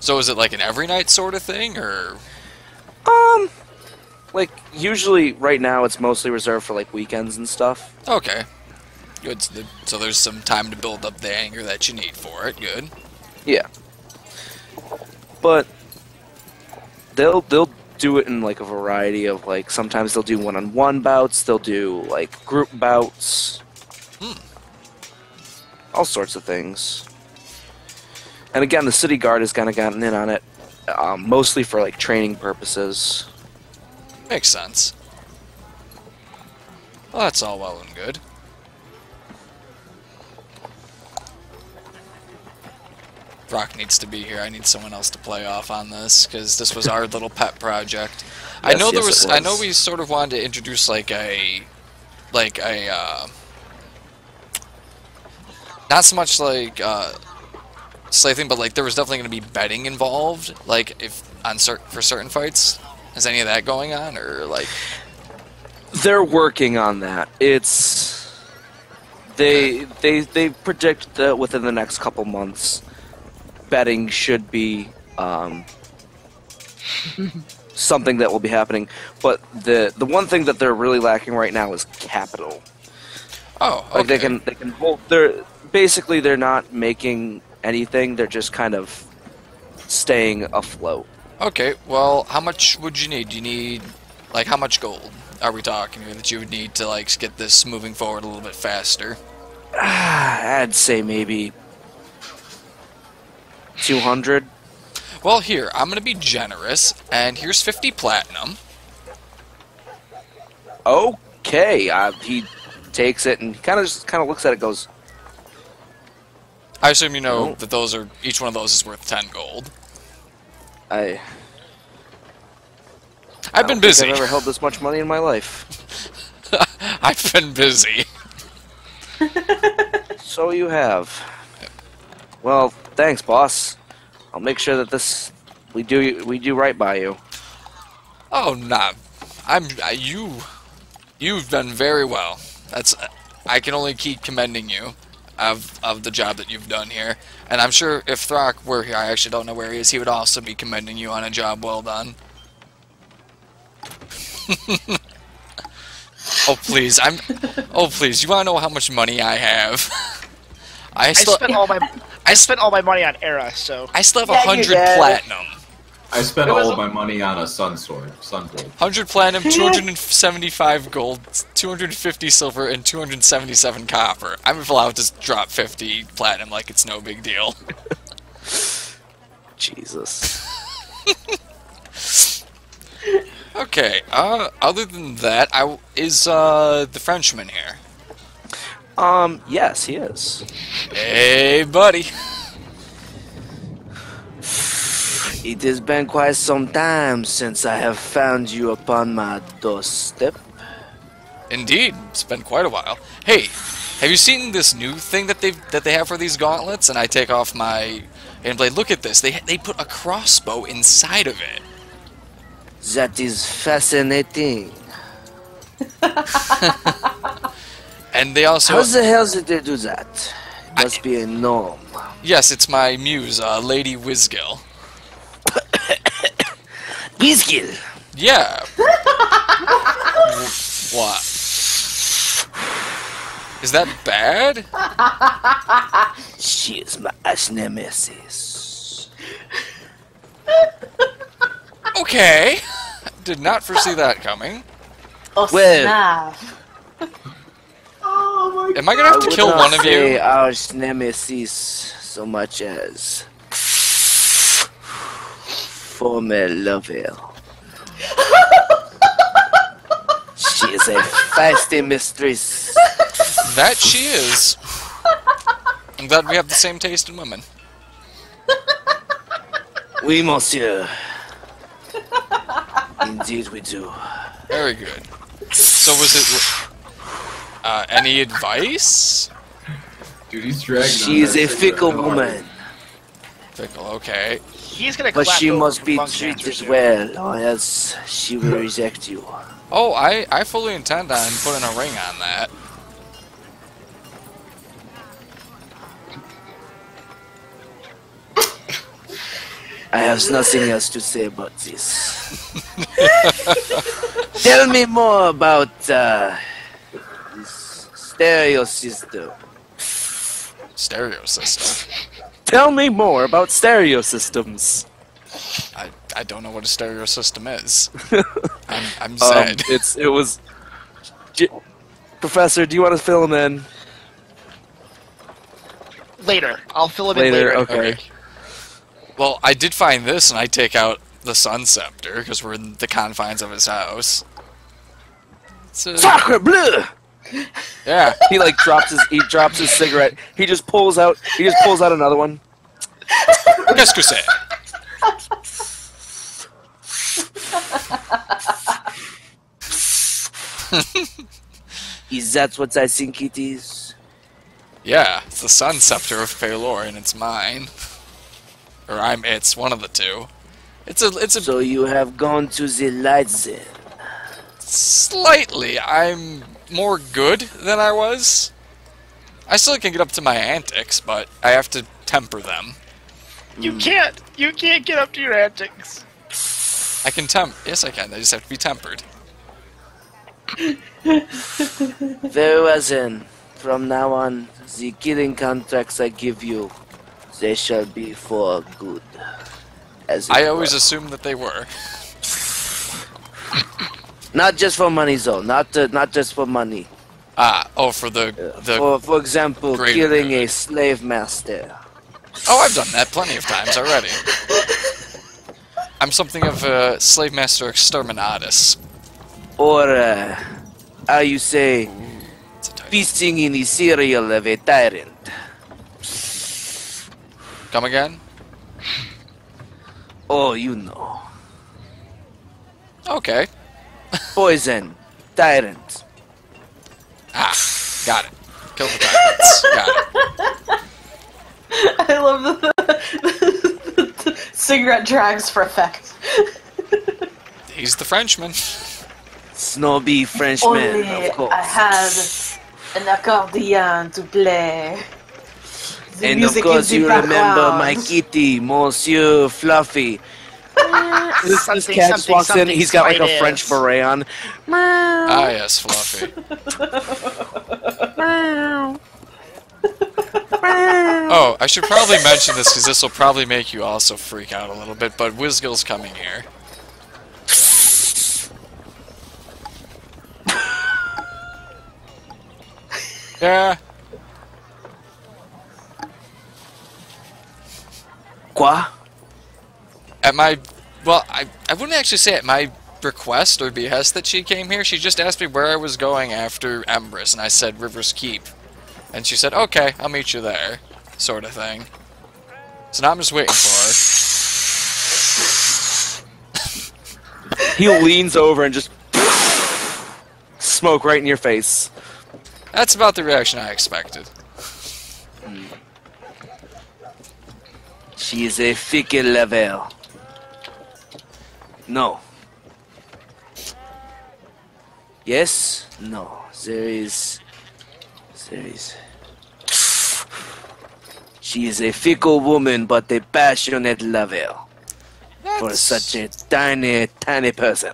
Speaker 3: so is it like an every night sort of thing, or
Speaker 1: Um, like usually right now it's mostly reserved for like weekends and stuff.
Speaker 3: okay? Good. So, the, so there's some time to build up the anger that you need for it. Good.
Speaker 1: Yeah. But they'll they'll do it in like a variety of like sometimes they'll do one-on-one bouts, they'll do like group bouts.
Speaker 3: Hmm.
Speaker 1: All sorts of things. And again, the city guard has kind of gotten in on it, um, mostly for like training purposes.
Speaker 3: Makes sense. Well, that's all well and good. Rock needs to be here. I need someone else to play off on this because this was our <laughs> little pet project. I
Speaker 1: Yes,
Speaker 3: know there
Speaker 1: yes,
Speaker 3: was,
Speaker 1: it
Speaker 3: I know we sort of wanted to introduce like a, like a, uh, not so much like uh, slay thing, but like there was definitely going to be betting involved. Like if on cer- for certain fights, is any of that going on or like?
Speaker 1: They're working on that. It's they they they predict that within the next couple months, betting should be um, <laughs> something that will be happening. But the the one thing that they're really lacking right now is capital.
Speaker 3: Oh, okay.
Speaker 1: Like they can they can hold. They're basically they're not making anything. They're just kind of staying afloat.
Speaker 3: Okay, well, how much would you need? Do you need, like, how much gold are we talking here that you would need to, like, get this moving forward a little bit faster? <sighs>
Speaker 1: I'd say maybe two hundred.
Speaker 3: Well, here, I'm gonna be generous, and here's 50 platinum.
Speaker 1: Okay, uh, he takes it and kind of just kind of looks at it, goes,
Speaker 3: I assume you know
Speaker 1: Oh.
Speaker 3: that those are, each one of those is worth 10 gold.
Speaker 1: "I."
Speaker 3: I've
Speaker 1: I
Speaker 3: been
Speaker 1: don't think
Speaker 3: busy.
Speaker 1: I've never held this much money in my life. <laughs>
Speaker 3: I've been busy. <laughs>
Speaker 1: So you have. Well, thanks, boss. I'll make sure that this we do we do right by you.
Speaker 3: Oh, nah. I'm, I, you, you've done very well. That's, I can only keep commending you of, of the job that you've done here. And I'm sure if Throkk were here, I actually don't know where he is, he would also be commending you on a job well done. <laughs> Oh please, I'm. Oh please, you want to know how much money I have? <laughs> I
Speaker 4: I spent all my I spent all my money on Aera, so
Speaker 3: I still have a
Speaker 2: Yeah,
Speaker 3: hundred platinum,
Speaker 6: I spent
Speaker 2: It was
Speaker 6: all
Speaker 2: a-
Speaker 6: of my money on a sun sword, sun bolt.
Speaker 3: hundred platinum, two hundred and seventy-five gold, two hundred and fifty silver, and two hundred and seventy-seven copper. I'm allowed to drop fifty platinum like it's no big deal. <laughs>
Speaker 1: Jesus. <laughs>
Speaker 3: Okay. Uh, other than that, I w- is uh the Frenchman here.
Speaker 1: Um, yes, he is.
Speaker 3: Hey, buddy.
Speaker 1: It has been quite some time since I have found you upon my doorstep.
Speaker 3: Indeed, it's been quite a while. Hey, have you seen this new thing that they that they have for these gauntlets? And I take off my and blade. Look at this. They they put a crossbow inside of it.
Speaker 1: That is fascinating. <laughs>
Speaker 3: And they also
Speaker 1: How the hell did they do that? It must be a gnome.
Speaker 3: yes, it's my muse, uh, Lady Wizgill.
Speaker 1: Weasgill!
Speaker 3: Yeah. <laughs> what? Is that bad?
Speaker 1: She is my arch nemesis.
Speaker 3: Okay. <laughs> Did not foresee that coming.
Speaker 2: Oh,
Speaker 1: Well-
Speaker 2: snap. <laughs>
Speaker 5: Oh my
Speaker 3: Am I gonna have to kill one of
Speaker 1: say
Speaker 3: you?
Speaker 1: arch nemesis so much as former lover. she is a feisty mistress.
Speaker 3: That she is. I'm glad we have the same taste in women.
Speaker 1: Oui, monsieur. Indeed, we do.
Speaker 3: Very good. So was it uh, any advice?
Speaker 6: Dude, he's dragging.
Speaker 1: She
Speaker 6: on
Speaker 1: is a fickle woman,
Speaker 3: Fickle, okay.
Speaker 4: He's gonna.
Speaker 1: but she must be treated
Speaker 4: soon.
Speaker 1: well, or else she will reject you.
Speaker 3: Oh, I, I fully intend on putting a ring on that.
Speaker 1: I have nothing else to say about this. <laughs> Tell me more about uh, this stereo system.
Speaker 3: Stereo system.
Speaker 1: Tell me more about stereo systems.
Speaker 3: I, I don't know what a stereo system is. <laughs> I'm, I'm
Speaker 1: Um, <laughs> it's it was. J- Professor, do you want to fill him in
Speaker 4: Later, I'll fill him
Speaker 1: later?
Speaker 4: in later.
Speaker 1: Okay.
Speaker 3: Okay. Well, I did find this, and I take out the Sun Scepter because we're in the confines of his house. It's a,
Speaker 1: Sacre bleu!
Speaker 3: Yeah.
Speaker 1: He like drops his he drops his cigarette. He just pulls out he just pulls out another one.
Speaker 3: Qu'est-ce que c'est?
Speaker 1: Is that what I think it is?
Speaker 3: Yeah, it's the Sun Scepter of Pelor, and it's mine. Or I'm it's one of the two. It's a it's a
Speaker 1: So you have gone to the light then.
Speaker 3: slightly. I'm more good than I was. I still can get up to my antics, but I have to temper them.
Speaker 4: You hmm. can't. You can't get up to your antics.
Speaker 3: I can temp. Yes, I can. I just have to be tempered.
Speaker 1: Very well then. From now on, the killing contracts I give you, they shall be for good. As it
Speaker 3: I always
Speaker 1: were.
Speaker 3: assumed that they were. <laughs>
Speaker 1: not just for money though, not uh, not just for money.
Speaker 3: Ah, oh, for the the.
Speaker 1: for for example, killing
Speaker 3: good.
Speaker 1: a slave master.
Speaker 3: Oh, I've done that plenty of times already. I'm something of a slave master exterminatus.
Speaker 1: Or, uh, how you say, feasting in the cereal of a tyrant.
Speaker 3: Come again?
Speaker 1: Oh, you know.
Speaker 3: Okay.
Speaker 1: Poison. Tyrant.
Speaker 3: Ah, got it. Kill the tyrants. <laughs> Got it.
Speaker 2: I love <laughs> the, the cigarette drags for effect.
Speaker 3: He's the Frenchman.
Speaker 1: Snobby Frenchman,
Speaker 2: Only
Speaker 1: of course.
Speaker 2: I had an accordion to play. The
Speaker 1: and of course,
Speaker 2: in the
Speaker 1: you remember my kitty, Monsieur Fluffy. <laughs> this, this
Speaker 4: Something,
Speaker 1: cat just
Speaker 4: something,
Speaker 1: walks in. He's got like a
Speaker 4: spiders.
Speaker 1: French beret on.
Speaker 3: Ah, yes, Fluffy. <laughs> Oh, I should probably mention this because this will probably make you also freak out a little bit, but Whizgill's coming here. Yeah,
Speaker 1: Quoi?
Speaker 3: at my well I, I wouldn't actually say at my request or behest that she came here. She just asked me where i was going after empress and i said rivers keep. And she said okay i'll meet you there sort of thing. So now i'm just waiting for her. <laughs>
Speaker 1: He leans over and just smoke right in your face.
Speaker 3: that's about the reaction i expected.
Speaker 1: She is a fickle level. No. Yes? No. There is. There is. She is a fickle woman, but a passionate lover. For such a tiny, tiny person.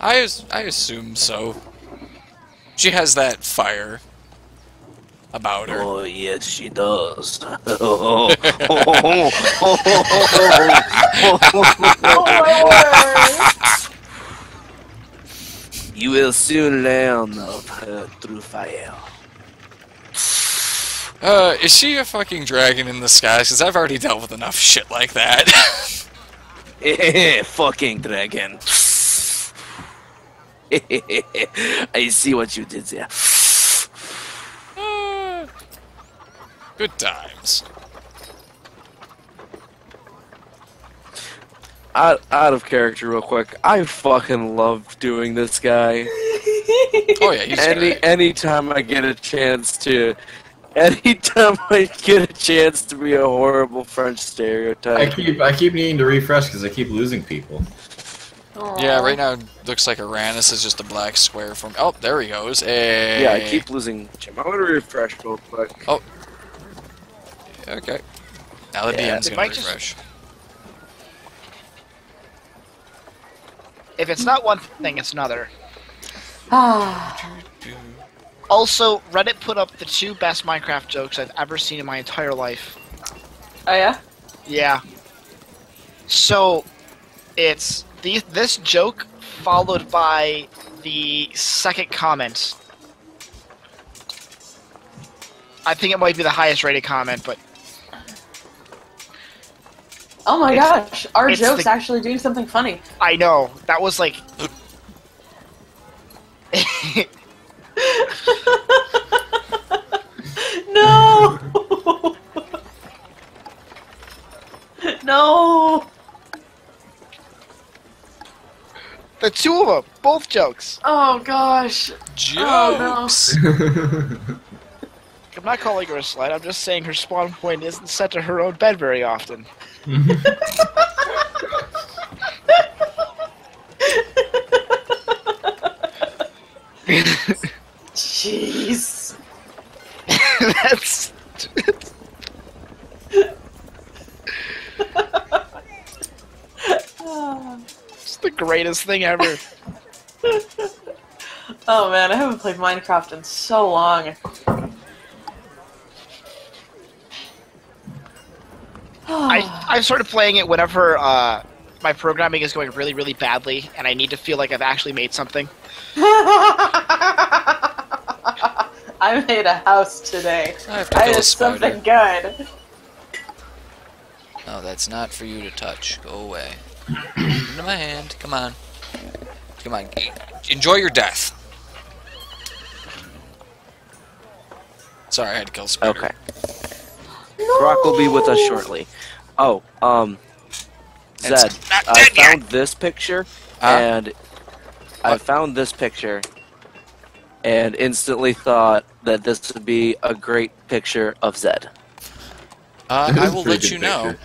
Speaker 3: I, I assume so she has that fire about her
Speaker 1: Oh, yes, she does. <laughs> You will soon learn of her true fire.
Speaker 3: uh is she a fucking dragon in the skies because i've already dealt with enough shit like that <laughs>
Speaker 1: Fucking dragon. <laughs> I see what you did there.
Speaker 3: Uh, Good times.
Speaker 1: Out, out of character, real quick. I fucking love doing this guy.
Speaker 3: Oh yeah, he's
Speaker 1: Any
Speaker 3: great.
Speaker 1: anytime I get a chance to, anytime I get a chance to be a horrible French stereotype.
Speaker 6: I
Speaker 1: stereotype.
Speaker 6: keep I keep needing to refresh because I keep losing people.
Speaker 3: Yeah, right now it looks like Uranus is just a black square from. Oh, there he goes. Hey.
Speaker 1: Yeah, I keep losing. Jim, I'm gonna refresh real quick.
Speaker 3: Oh, Okay. Now the
Speaker 1: Yeah.
Speaker 3: DM's
Speaker 4: It
Speaker 3: gonna
Speaker 4: might just- If it's not one thing, it's another.
Speaker 2: Ah. <sighs>
Speaker 4: Also, Reddit put up the two best Minecraft jokes I've ever seen in my entire life.
Speaker 2: Oh yeah?
Speaker 4: Yeah. So, it's the, this joke followed by the second comment. I think it might be the highest rated comment, but
Speaker 2: Oh my
Speaker 4: It's-
Speaker 2: gosh, our joke's
Speaker 4: the-
Speaker 2: actually doing something funny.
Speaker 4: I know that was like. <laughs>
Speaker 2: No! <laughs> no!
Speaker 4: the two of them, both jokes.
Speaker 2: Oh gosh. Oh no.
Speaker 3: Jokes. <laughs>
Speaker 4: I'm not calling her a slut. I'm just saying her spawn point isn't set to her own bed very often.
Speaker 2: Jeez.
Speaker 4: That's. It's <laughs> the greatest thing ever.
Speaker 2: Oh man, I haven't played Minecraft in so long.
Speaker 4: I <sighs> I started playing it whenever uh, my programming is going really really badly, and I need to feel like I've actually made something. <laughs>
Speaker 2: I made a house today.
Speaker 3: I
Speaker 2: I did something good.
Speaker 3: No, that's not for you to touch. Go away. <clears throat> Into my hand. Come on. Come on. Enjoy your death. Sorry, I had to kill a spider.
Speaker 1: Okay. Brock will be with us shortly. Oh, um, Zed, I
Speaker 3: dead yet.
Speaker 1: found this picture,
Speaker 3: Huh?
Speaker 1: and I
Speaker 3: What?
Speaker 1: found this picture, and instantly thought that this would be a great picture of Zed.
Speaker 3: Uh, I will let you know.
Speaker 6: picture.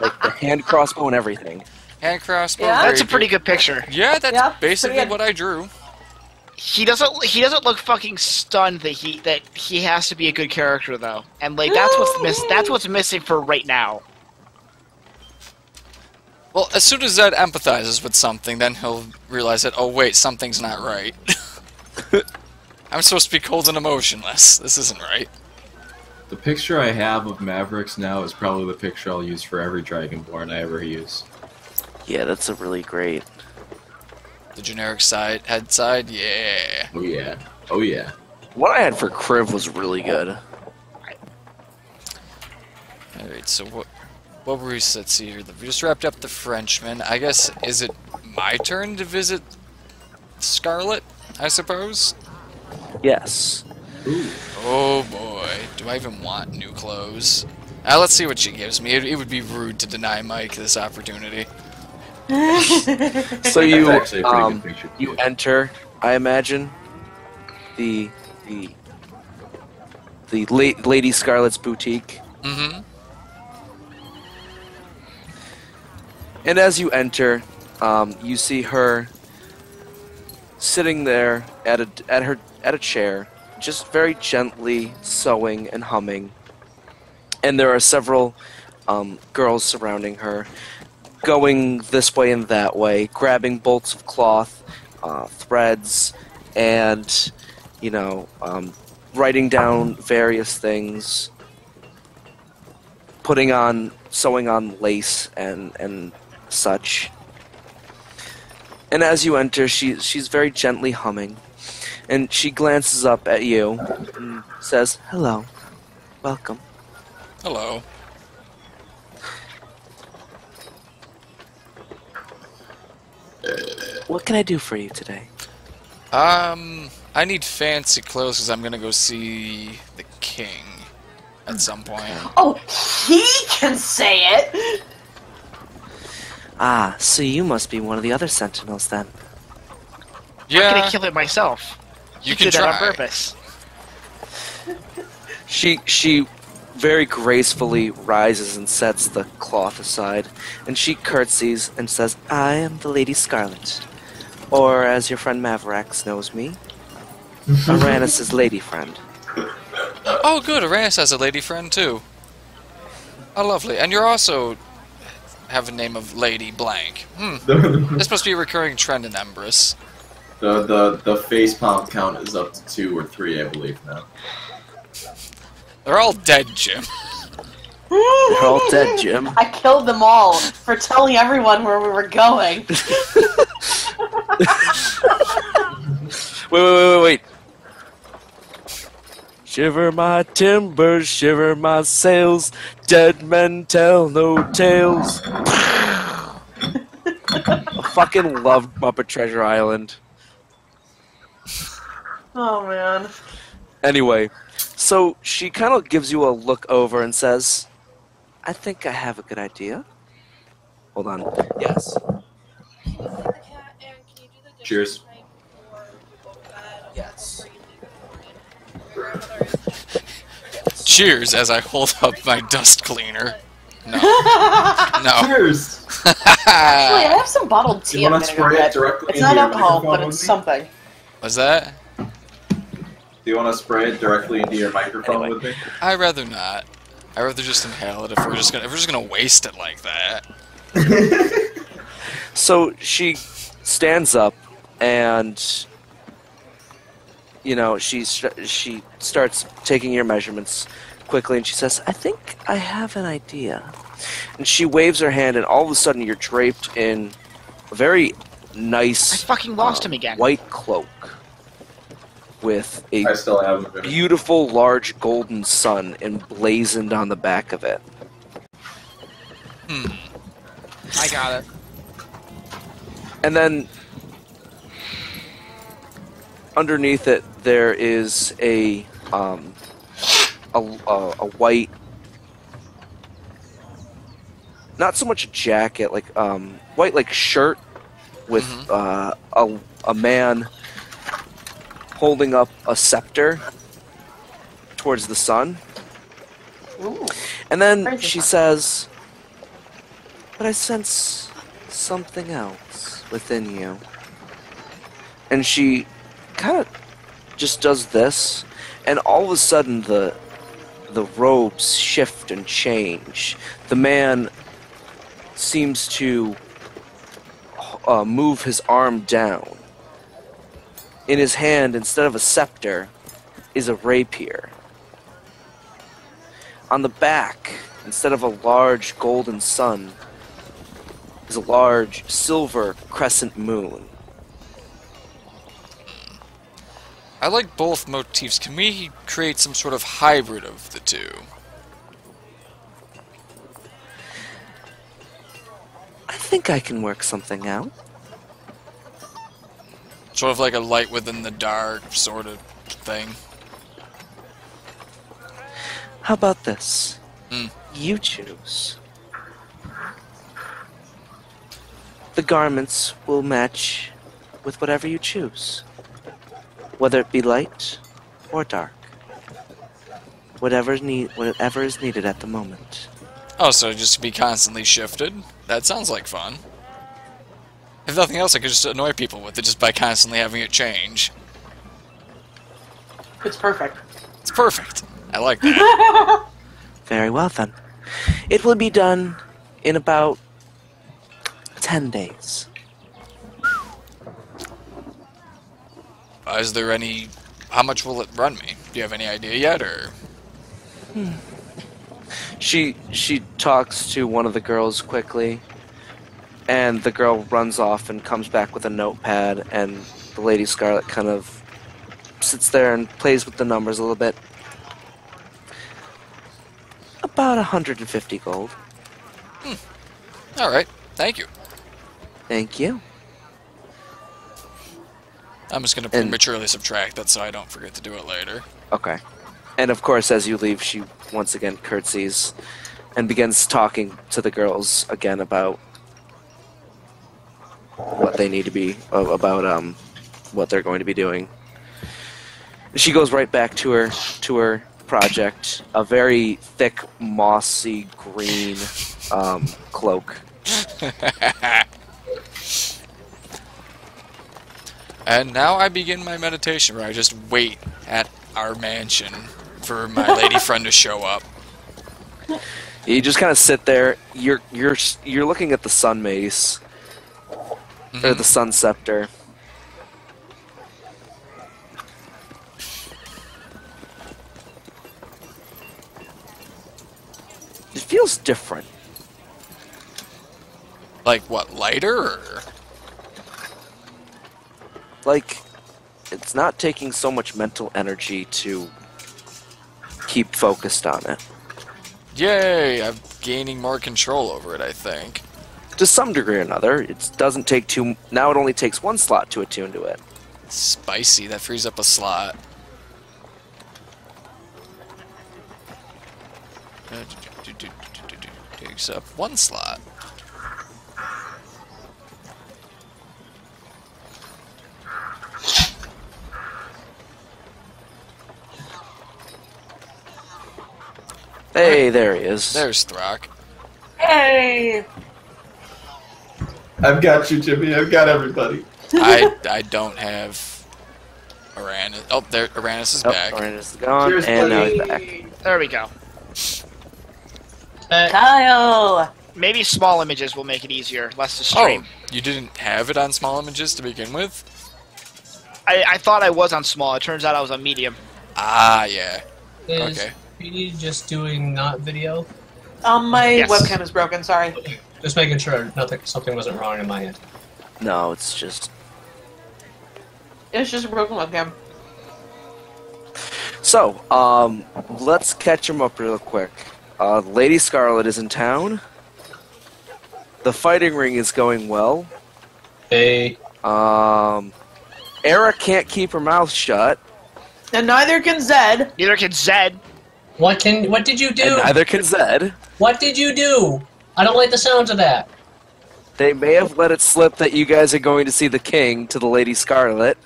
Speaker 1: Like the hand crossbow and everything.
Speaker 3: Hand crossbow.
Speaker 2: Yeah?
Speaker 4: That's a pretty
Speaker 3: good.
Speaker 4: good picture.
Speaker 3: Yeah, that's
Speaker 2: Yeah,
Speaker 3: basically what I drew.
Speaker 4: He doesn't he doesn't look fucking stunned that he that he has to be a good character though, and like that's what's miss that's what's missing for right now.
Speaker 3: Well, as soon as Zed empathizes with something, then he'll realize that, oh wait, something's not right. <laughs> I'm supposed to be cold and emotionless. This isn't right.
Speaker 6: The picture I have of Mavarax now is probably the picture I'll use for every Dragonborn I ever use.
Speaker 1: Yeah, that's a really great.
Speaker 3: The generic side, head side, yeah.
Speaker 6: Oh yeah. Oh yeah.
Speaker 1: What I had for Kriv was really good.
Speaker 3: Alright, so what what were we let's see here. We just wrapped up the Frenchman. I guess is it my turn to visit Scarlet, I suppose?
Speaker 1: Yes.
Speaker 3: Oh boy, do I even want new clothes? Uh, let's see what she gives me. It, it would be rude to deny Mike this opportunity.
Speaker 1: So you
Speaker 6: That's actually a pretty
Speaker 1: um, you enter, I imagine, the the the La- Lady Scarlet's boutique,
Speaker 3: Mm-hmm.
Speaker 1: and as you enter, um, you see her sitting there at a at her at a chair, just very gently sewing and humming, and there are several um, girls surrounding her, going this way and that way, grabbing bolts of cloth, uh, threads, and you know, um, writing down various things, putting on, sewing on lace and and such. And as you enter, she she's very gently humming, and she glances up at you and says, "Hello, welcome."
Speaker 3: Hello.
Speaker 1: What can I do for you today?
Speaker 3: Um, I need fancy clothes because I'm gonna go see the king at some point.
Speaker 2: Oh, he can say it.
Speaker 1: Ah, so you must be one of the other sentinels then.
Speaker 3: Yeah.
Speaker 4: I'm gonna kill it myself.
Speaker 3: you
Speaker 4: He
Speaker 3: can
Speaker 4: did that on
Speaker 3: try.
Speaker 4: purpose.
Speaker 1: She she very gracefully rises and sets the cloth aside, and she curtsies and says, "I am the Lady Scarlet, or as your friend Mavarax knows me, Arranis' lady friend."
Speaker 3: Oh, good. Arranis has a lady friend too. Oh, lovely. And you're also have a name of Lady Blank. Hmm.
Speaker 5: the, <laughs>
Speaker 3: This must be a recurring trend in Embrus.
Speaker 6: The the the face palm count is up to two or three, I believe now.
Speaker 3: They're all dead, Jim.
Speaker 1: They're all dead, Jim.
Speaker 2: I killed them all for telling everyone where we were going.
Speaker 1: Wait, <laughs> wait, wait, wait, wait. Shiver my timbers, shiver my sails. Dead men tell no tales. I fucking loved Muppet Treasure Island.
Speaker 2: Oh man.
Speaker 1: Anyway, so she kind of gives you a look over and says, I think I have a good idea. Hold on. Yes.
Speaker 6: Cheers.
Speaker 1: Yes.
Speaker 3: Cheers as I hold up my dust cleaner. No. <laughs> No.
Speaker 6: Cheers. <laughs>
Speaker 2: Actually, I have some bottled tea.
Speaker 5: You want
Speaker 2: gonna
Speaker 5: spray it directly
Speaker 2: It's not alcohol, but it's something.
Speaker 3: What's that?
Speaker 5: Do you want to spray it directly into your microphone
Speaker 1: Anyway.
Speaker 5: with me?
Speaker 3: I'd rather not. I'd rather just inhale it if we're just gonna if we're just gonna waste it like that. <laughs>
Speaker 1: So she stands up and you know she she starts taking your measurements quickly and she says i think i have an idea and she waves her hand and all of a sudden you're draped in a very
Speaker 4: I
Speaker 1: nice
Speaker 4: fucking lost
Speaker 1: uh,
Speaker 4: him again.
Speaker 1: white cloak with a
Speaker 5: I still haven't
Speaker 1: beautiful large golden sun emblazoned on the back of it
Speaker 3: Hmm.
Speaker 4: I got it.
Speaker 1: and then underneath it there is a um a, a, a white not so much a jacket like um white like shirt with
Speaker 3: Mhm.
Speaker 1: uh, a, a man holding up a scepter towards the sun
Speaker 2: Ooh.
Speaker 1: and then she says but i sense something else within you and she kind of just does this, and all of a sudden the the robes shift and change. The man seems to uh, move his arm down. In his hand, instead of a scepter, is a rapier. On the back, instead of a large golden sun, is a large silver crescent moon.
Speaker 3: I like both motifs. Can we create some sort of hybrid of the two?
Speaker 1: I think I can work something out.
Speaker 3: Sort of like a light within the dark sort of thing.
Speaker 1: How about this?
Speaker 3: Hmm.
Speaker 1: You choose. The garments will match with whatever you choose, whether it be light or dark. Whatever need, whatever is needed at the moment.
Speaker 3: Oh, so just to be constantly shifted? That sounds like fun. If nothing else, I could just annoy people with it just by constantly having it change.
Speaker 2: It's perfect.
Speaker 3: It's perfect. I like that. <laughs>
Speaker 1: Very well then. It will be done in about ten days.
Speaker 3: Is there any... How much will it run me? Do you have any idea yet, or... Hmm.
Speaker 1: She she talks to one of the girls quickly, and the girl runs off and comes back with a notepad, and the Lady Scarlet kind of sits there and plays with the numbers a little bit. About 150 gold. Hmm.
Speaker 3: Alright, thank you.
Speaker 1: Thank you.
Speaker 3: I'm just gonna
Speaker 1: And-
Speaker 3: prematurely subtract that so I don't forget to do it later.
Speaker 1: Okay. And of course, as you leave, she once again curtsies and begins talking to the girls again about what they need to be about um what they're going to be doing. She goes right back to her to her project, a very thick, mossy green um, cloak. <laughs>
Speaker 3: And now I begin my meditation where I just wait at our mansion for my <laughs> lady friend to show up.
Speaker 1: You just kind of sit there. You're you're you're looking at the sun mace or the mm-hmm. sun scepter. It feels different.
Speaker 3: Like what, lighter or
Speaker 1: Like it's not taking so much mental energy to keep focused on it.
Speaker 3: Yay, I'm gaining more control over it, I think.
Speaker 1: To some degree or another, it doesn't take two. Now it only takes one slot to attune to it.
Speaker 3: Spicy, that frees up a slot. Takes up one slot.
Speaker 1: Hey, there he is.
Speaker 3: There's Throkk.
Speaker 2: Hey!
Speaker 5: I've got you, Jimmy. I've got everybody.
Speaker 3: I <laughs> I don't have Uranus. Oh, there Uranus is
Speaker 1: Oh,
Speaker 3: back.
Speaker 1: Uranus is gone,
Speaker 5: Cheers,
Speaker 1: and now he's back.
Speaker 4: There we go.
Speaker 8: Uh,
Speaker 2: Kyle!
Speaker 4: Maybe small images will make it easier, less to stream.
Speaker 3: Oh,
Speaker 4: stream.
Speaker 3: you didn't have it on small images to begin with?
Speaker 4: I, I thought I was on small. It turns out I was on medium.
Speaker 3: Ah, yeah.
Speaker 8: is
Speaker 3: Okay.
Speaker 8: PD just doing not video?
Speaker 2: Um, my
Speaker 4: Yes.
Speaker 2: webcam is broken, sorry.
Speaker 8: Just making sure nothing, something wasn't wrong in my end.
Speaker 1: No, it's just
Speaker 2: It's just a broken webcam.
Speaker 1: so. Um, let's catch him up real quick. Uh, Lady Scarlet is in town. The fighting ring is going well.
Speaker 8: Hey.
Speaker 1: Um, Aera can't keep her mouth shut,
Speaker 2: And neither can Zed.
Speaker 4: Neither can Zed.
Speaker 8: what can what did you
Speaker 1: and
Speaker 8: do?
Speaker 1: neither can Zed.
Speaker 8: What did you do? I don't like the sounds of that.
Speaker 1: They may have let it slip that you guys are going to see the king to the Lady Scarlet,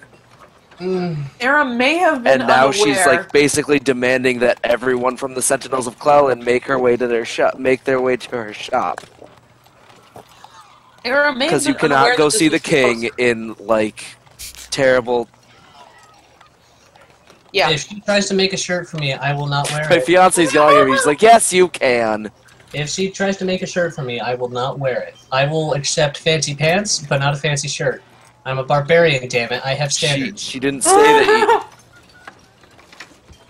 Speaker 8: Mm,
Speaker 2: Aera may have been
Speaker 1: and now
Speaker 2: unaware.
Speaker 1: she's like basically demanding that everyone from the Sentinels of Clelen make her way to their shop, make their way to her shop,
Speaker 2: Aera may
Speaker 1: because you cannot go see the
Speaker 2: was supposed-
Speaker 1: king in like terrible
Speaker 2: Yeah.
Speaker 8: If she tries to make a shirt for me, I will not wear
Speaker 1: My
Speaker 8: it.
Speaker 1: fiance's yelling at me. She's like, "Yes, you can."
Speaker 8: If she tries to make a shirt for me, I will not wear it. I will accept fancy pants, but not a fancy shirt. I'm a barbarian, damn it. I have
Speaker 1: She,
Speaker 8: standards.
Speaker 1: she didn't say that. You,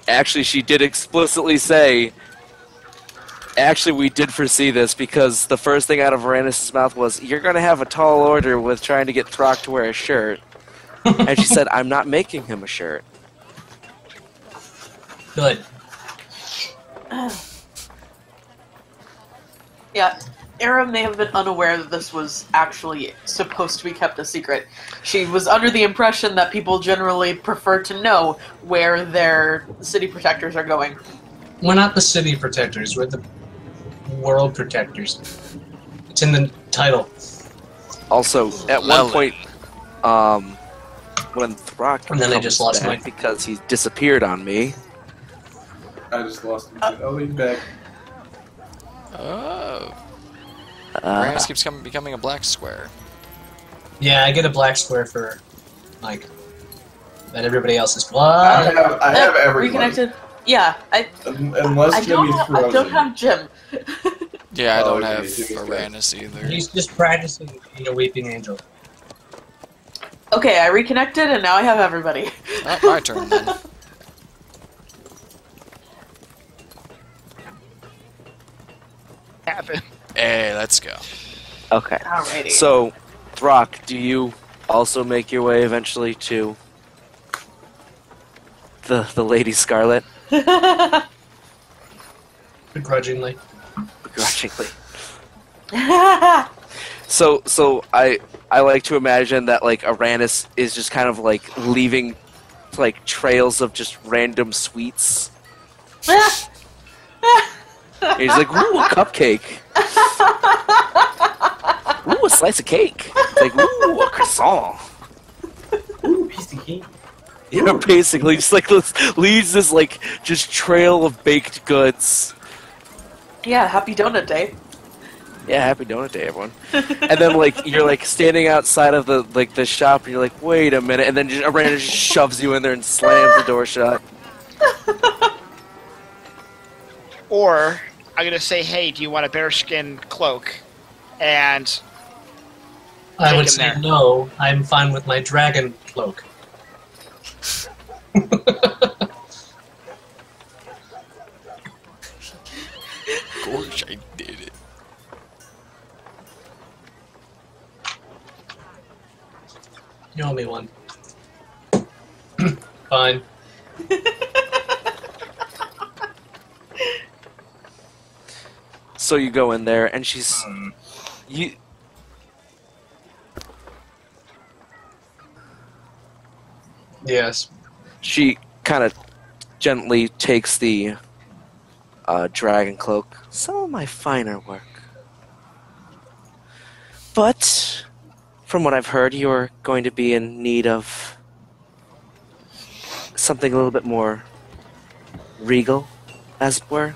Speaker 1: <laughs> actually, she did explicitly say. Actually, we did foresee this because the first thing out of Varanus' mouth was, "You're going to have a tall order with trying to get Throkk to wear a shirt." <laughs> and she said, "I'm not making him a shirt."
Speaker 8: Good.
Speaker 2: Yeah, Aera may have been unaware that this was actually supposed to be kept a secret. She was under the impression that people generally prefer to know where their city protectors are going.
Speaker 8: We're not the city protectors, we're the world protectors. It's in the title.
Speaker 1: Also, at one point, um, when Throkk
Speaker 8: And then I just lost
Speaker 1: back
Speaker 8: my-
Speaker 1: because he disappeared on me.
Speaker 5: I just lost him i'll he's back.
Speaker 3: Oh.
Speaker 1: Uh,
Speaker 3: Uranus keeps coming, becoming a black square.
Speaker 8: Yeah, I get a black square for, like, that everybody else is.
Speaker 5: I have, I have
Speaker 2: Uh,
Speaker 5: everybody.
Speaker 2: Reconnected. Yeah, I,
Speaker 5: Un- Unless
Speaker 2: I don't. Have,
Speaker 5: frozen.
Speaker 2: I don't have Jim. <laughs> <laughs>
Speaker 3: Yeah, I
Speaker 5: Oh,
Speaker 3: don't
Speaker 5: okay,
Speaker 3: have
Speaker 5: Jimmy's good.
Speaker 3: Uranus either.
Speaker 8: He's just practicing being a weeping angel.
Speaker 2: Okay, I reconnected and now I have everybody.
Speaker 3: Oh, my turn then. <laughs>
Speaker 4: Happen.
Speaker 3: Hey, let's go.
Speaker 1: okay.
Speaker 2: Alrighty.
Speaker 1: So, Throkk, do you also make your way eventually to the the Lady Scarlet? <laughs>
Speaker 8: Begrudgingly.
Speaker 1: Begrudgingly. <laughs> So, so I I like to imagine that like Arranis is just kind of like leaving like trails of just random sweets. <laughs> And he's like, ooh, a cupcake. <laughs> Ooh, a slice of cake. It's like, ooh, a croissant.
Speaker 7: Ooh, piece of cake.
Speaker 1: You know, basically, just like this, leaves this like just trail of baked goods.
Speaker 2: yeah, happy donut day.
Speaker 1: Yeah, happy donut day, everyone. and then like you're like standing outside of the like the shop, and you're like, wait a minute, and then just, random just shoves you in there and slams the door shut. <laughs>
Speaker 4: Or I'm gonna say, hey, do you want a bearskin cloak? And
Speaker 8: I would say
Speaker 4: there.
Speaker 8: no. I'm fine with my dragon cloak.
Speaker 3: Gosh, I did it.
Speaker 8: You owe me one. <clears throat> fine. <laughs>
Speaker 1: So you go in there, and she's
Speaker 8: Um,
Speaker 1: you.
Speaker 8: yes.
Speaker 1: She kind of gently takes the uh, dragon cloak. Some of my finer work, but from what I've heard, you're going to be in need of something a little bit more regal, as it were.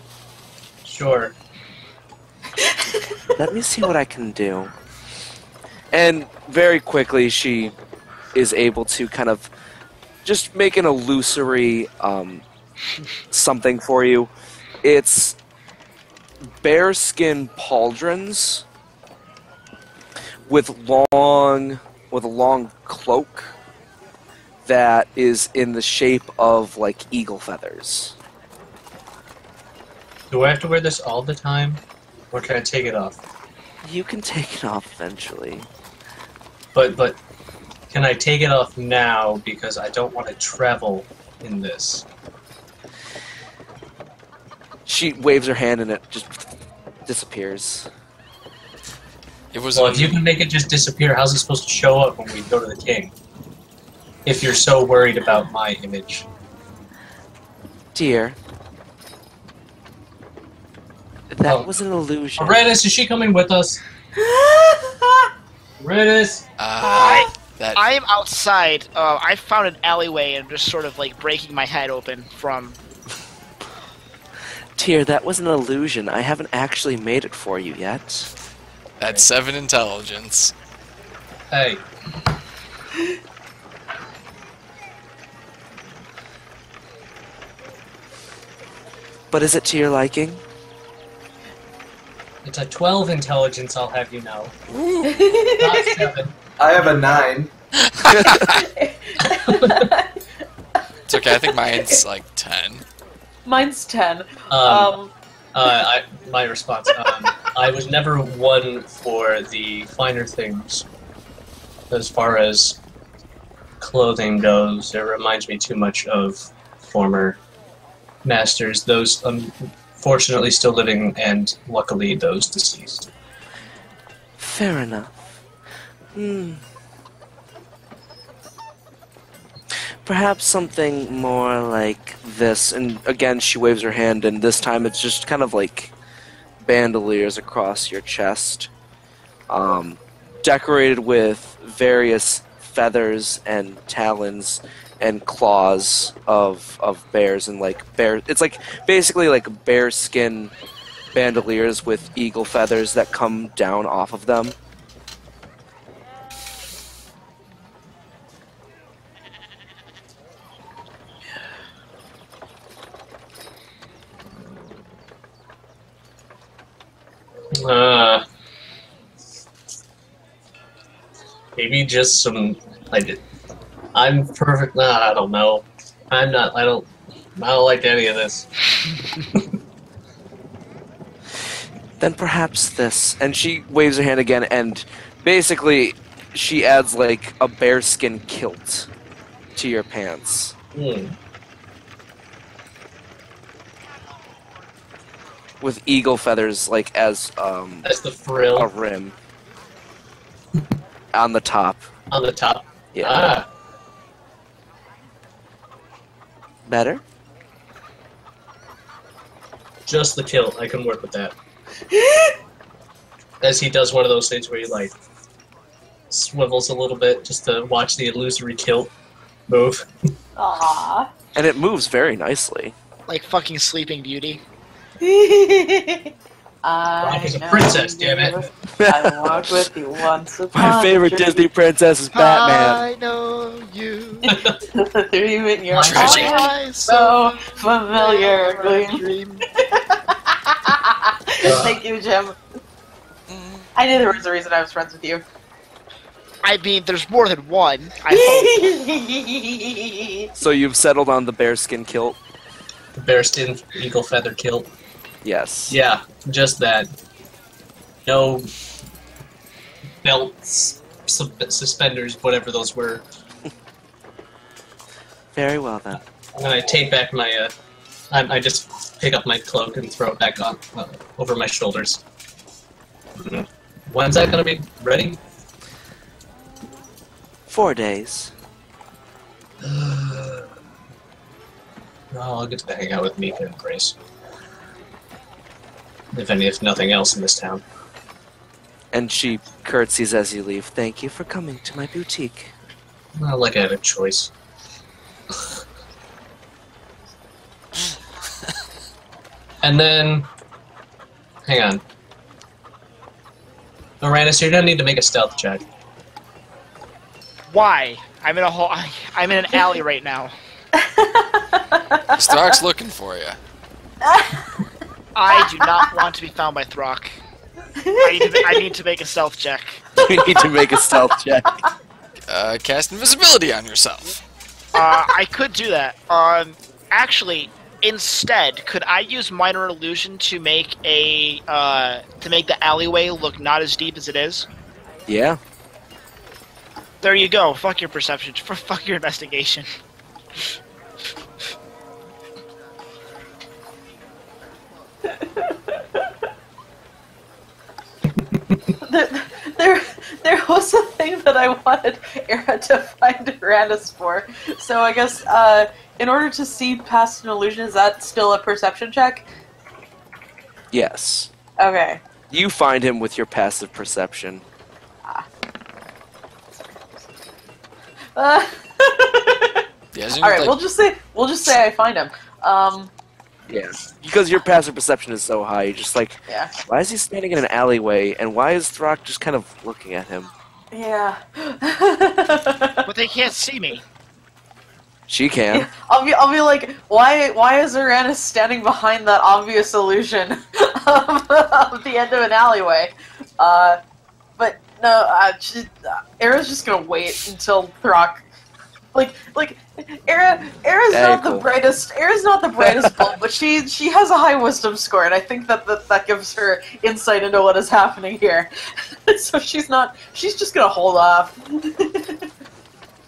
Speaker 8: Sure.
Speaker 1: Let me see what I can do. And very quickly, she is able to kind of just make an illusory um, something for you. It's bearskin pauldrons with long with a long cloak that is in the shape of like eagle feathers.
Speaker 8: Do I have to wear this all the time? Or can I take it off?
Speaker 1: You can take it off eventually.
Speaker 8: But but can I take it off now because I don't want to travel in this?
Speaker 1: She waves her hand and it just disappears.
Speaker 3: It was.
Speaker 8: Well,
Speaker 3: a-
Speaker 8: if you can make it just disappear, how's it supposed to show up when we go to the king? If you're so worried about my image.
Speaker 1: Dear, that
Speaker 8: Oh.
Speaker 1: was an illusion.
Speaker 8: Redis, is she coming with us? <laughs> Redis!
Speaker 3: Ah, that
Speaker 4: I am outside. Uh, I found an alleyway and just sort of like breaking my head open from.
Speaker 1: Dear, that was an illusion. I haven't actually made it for you yet.
Speaker 3: that seven intelligence.
Speaker 8: Hey.
Speaker 1: But is it to your liking?
Speaker 8: It's a 12 intelligence, I'll have you know. Not 7.
Speaker 5: I have a nine.
Speaker 3: It's okay. I think mine's like ten.
Speaker 2: Mine's ten.
Speaker 8: Um,
Speaker 2: Um,
Speaker 8: uh, I, my response. Um, I was never one for the finer things. As far as clothing goes, it reminds me too much of former masters. Those unfortunately still living, and luckily those deceased.
Speaker 1: Fair enough. Hmm. Perhaps something more like this. And again, she waves her hand, and this time it's just kind of like bandoliers across your chest, um, decorated with various feathers and talons and claws of of bears and like bear. It's like basically like bear skin bandoliers with eagle feathers that come down off of them.
Speaker 8: Uh, maybe just some. Did. I'm perfect. Nah, I don't know. I'm not. I don't. I don't like any of this. <laughs>
Speaker 1: then perhaps this. And she waves her hand again, and basically, she adds like a bearskin kilt to your pants.
Speaker 8: Hmm.
Speaker 1: With eagle feathers, like as um,
Speaker 8: as the frill
Speaker 1: a rim <laughs> on the top.
Speaker 8: on the top.
Speaker 1: Yeah,
Speaker 8: Ah,
Speaker 1: better.
Speaker 8: just the kilt. I can work with that. <laughs> As he does one of those things where he like swivels a little bit just to watch the illusory kilt move. <laughs>
Speaker 2: Aww.
Speaker 1: And it moves very nicely.
Speaker 4: Like fucking Sleeping Beauty. <laughs>
Speaker 2: I
Speaker 8: Rock is a
Speaker 2: know
Speaker 8: princess, damn it.
Speaker 2: you. <laughs> I walked with you once upon
Speaker 1: My
Speaker 2: a
Speaker 1: favorite. Disney princess is Batman.
Speaker 4: I know you. <laughs>
Speaker 2: Dream in your
Speaker 8: Tragic.
Speaker 2: eyes,
Speaker 4: I
Speaker 2: so familiar.
Speaker 4: dream. <laughs>
Speaker 2: Thank you, Jim. I knew there was a reason I was friends with you.
Speaker 4: I mean, there's more than one. I.
Speaker 1: So you've settled on the bearskin kilt?
Speaker 8: The bearskin eagle feather kilt.
Speaker 1: Yes.
Speaker 8: Yeah, just that. No belts, su- suspenders, whatever those were. <laughs>
Speaker 1: Very well then.
Speaker 8: And I take back my. Uh, I, I just pick up my cloak and throw it back on uh, over my shoulders. When's that gonna be ready?
Speaker 1: Four days. <sighs>
Speaker 8: Oh, I'll get to hang out with Mika and Grace. If any, if nothing else in this town.
Speaker 1: And she curtsies as you leave. Thank you for coming to my boutique.
Speaker 8: Not like I had a choice. <laughs> and then, hang on. Uranus, you're gonna need to make a stealth check.
Speaker 4: Why? I'm in a hole. I'm in an alley right now. <laughs>
Speaker 3: Stark's looking for you. <laughs>
Speaker 4: I do not want to be found by Throkk. I need to, I need to make a stealth check. <laughs>
Speaker 1: you need to make a stealth check.
Speaker 3: Uh, cast invisibility on yourself.
Speaker 4: Uh, I could do that. Um, actually, instead, could I use minor illusion to make a uh, to make the alleyway look not as deep as it is?
Speaker 1: Yeah.
Speaker 4: There you go. Fuck your perception. F- <laughs> Fuck your investigation.
Speaker 2: There, there, there was a thing that I wanted Aera to find Uranus for. So I guess, uh, in order to see past an illusion, is that still a perception check?
Speaker 1: Yes.
Speaker 2: Okay.
Speaker 1: You find him with your passive perception.
Speaker 2: Uh, <laughs>
Speaker 3: Yeah,
Speaker 2: all right, we'll just say we'll just say I find him. Um,
Speaker 1: Yeah. Because your passive perception is so high, you're just like,
Speaker 2: yeah,
Speaker 1: why is he standing in an alleyway, and why is Throkk just kind of looking at him?
Speaker 2: yeah. <laughs>
Speaker 4: But they can't see me.
Speaker 1: She can.
Speaker 2: I'll be, I'll be like, why, why is Uranus standing behind that obvious illusion <laughs> of, of the end of an alleyway? Uh, but no, uh, she, uh, Aera's just gonna wait until Throkk, like, like, Aera, Aera's
Speaker 1: Very
Speaker 2: not the
Speaker 1: cool.
Speaker 2: brightest, Aera's not the brightest bulb, but she, she has a high wisdom score, and I think that that, that gives her insight into what is happening here. <laughs> so she's not, she's just gonna hold off. <laughs>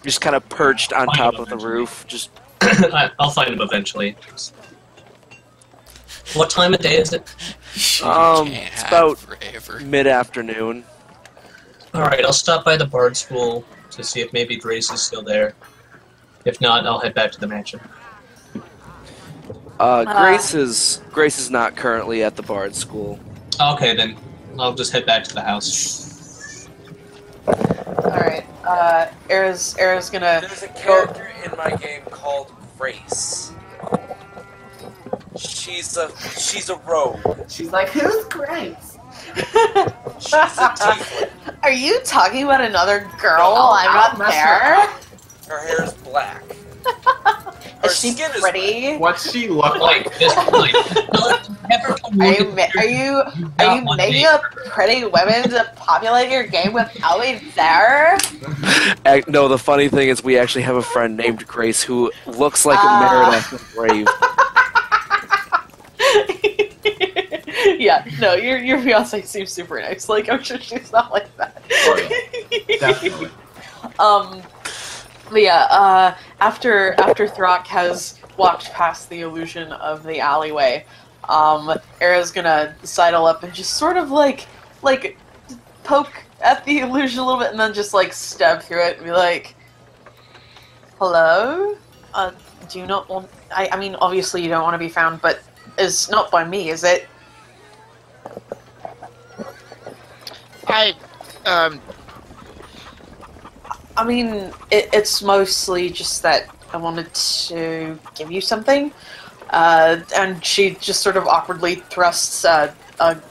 Speaker 1: Just kind of perched on top of the roof. Just <coughs>
Speaker 8: I- I'll find him eventually. What time of day is it?
Speaker 1: Um, it's about-
Speaker 3: forever.
Speaker 1: mid afternoon.
Speaker 8: All right, I'll stop by the Bard School to see if maybe Grace is still there. If not, I'll head back to the mansion.
Speaker 1: Uh,
Speaker 2: Uh.
Speaker 1: Grace is Grace is not currently at the Bard School.
Speaker 8: Okay, then I'll just head back to the house.
Speaker 2: Alright, uh, Aera's, Aera's gonna
Speaker 1: There's a
Speaker 2: go,
Speaker 1: character in my game called Grace. She's a she's a rogue.
Speaker 5: She's like, who's Grace?
Speaker 1: She's a <laughs> tiefling.
Speaker 2: Are you talking about another girl while I'm
Speaker 5: I'll
Speaker 2: not
Speaker 5: mess
Speaker 2: there?
Speaker 1: Her hair is black. <laughs> Her
Speaker 2: Is she
Speaker 1: skin is
Speaker 2: pretty?
Speaker 5: What's she look
Speaker 8: Like
Speaker 5: like?
Speaker 8: this, like,
Speaker 2: Are you
Speaker 8: at
Speaker 2: ma-
Speaker 8: your-
Speaker 2: are you are you making
Speaker 8: name.
Speaker 2: up pretty women to populate your game with me there?
Speaker 1: No, the funny thing is we actually have a friend named Grace who looks like
Speaker 2: Ah.
Speaker 1: Merida from Brave. <laughs>
Speaker 2: yeah, no, your your fiance seems super nice. Like I'm sure she's not like that.
Speaker 5: Oh, Definitely. <laughs>
Speaker 2: Um, but yeah, uh, after after Throkk has walked past the illusion of the alleyway, um, Aera's gonna sidle up and just sort of like like poke at the <laughs> illusion a little bit, and then just like stab through it and be like, "Hello, uh, do you not want? I, I mean, obviously you don't want to be found, but it's not by me, is it?
Speaker 4: I, um,
Speaker 2: I mean, it, it's mostly just that I wanted to give you something. Uh, and she just sort of awkwardly thrusts uh, a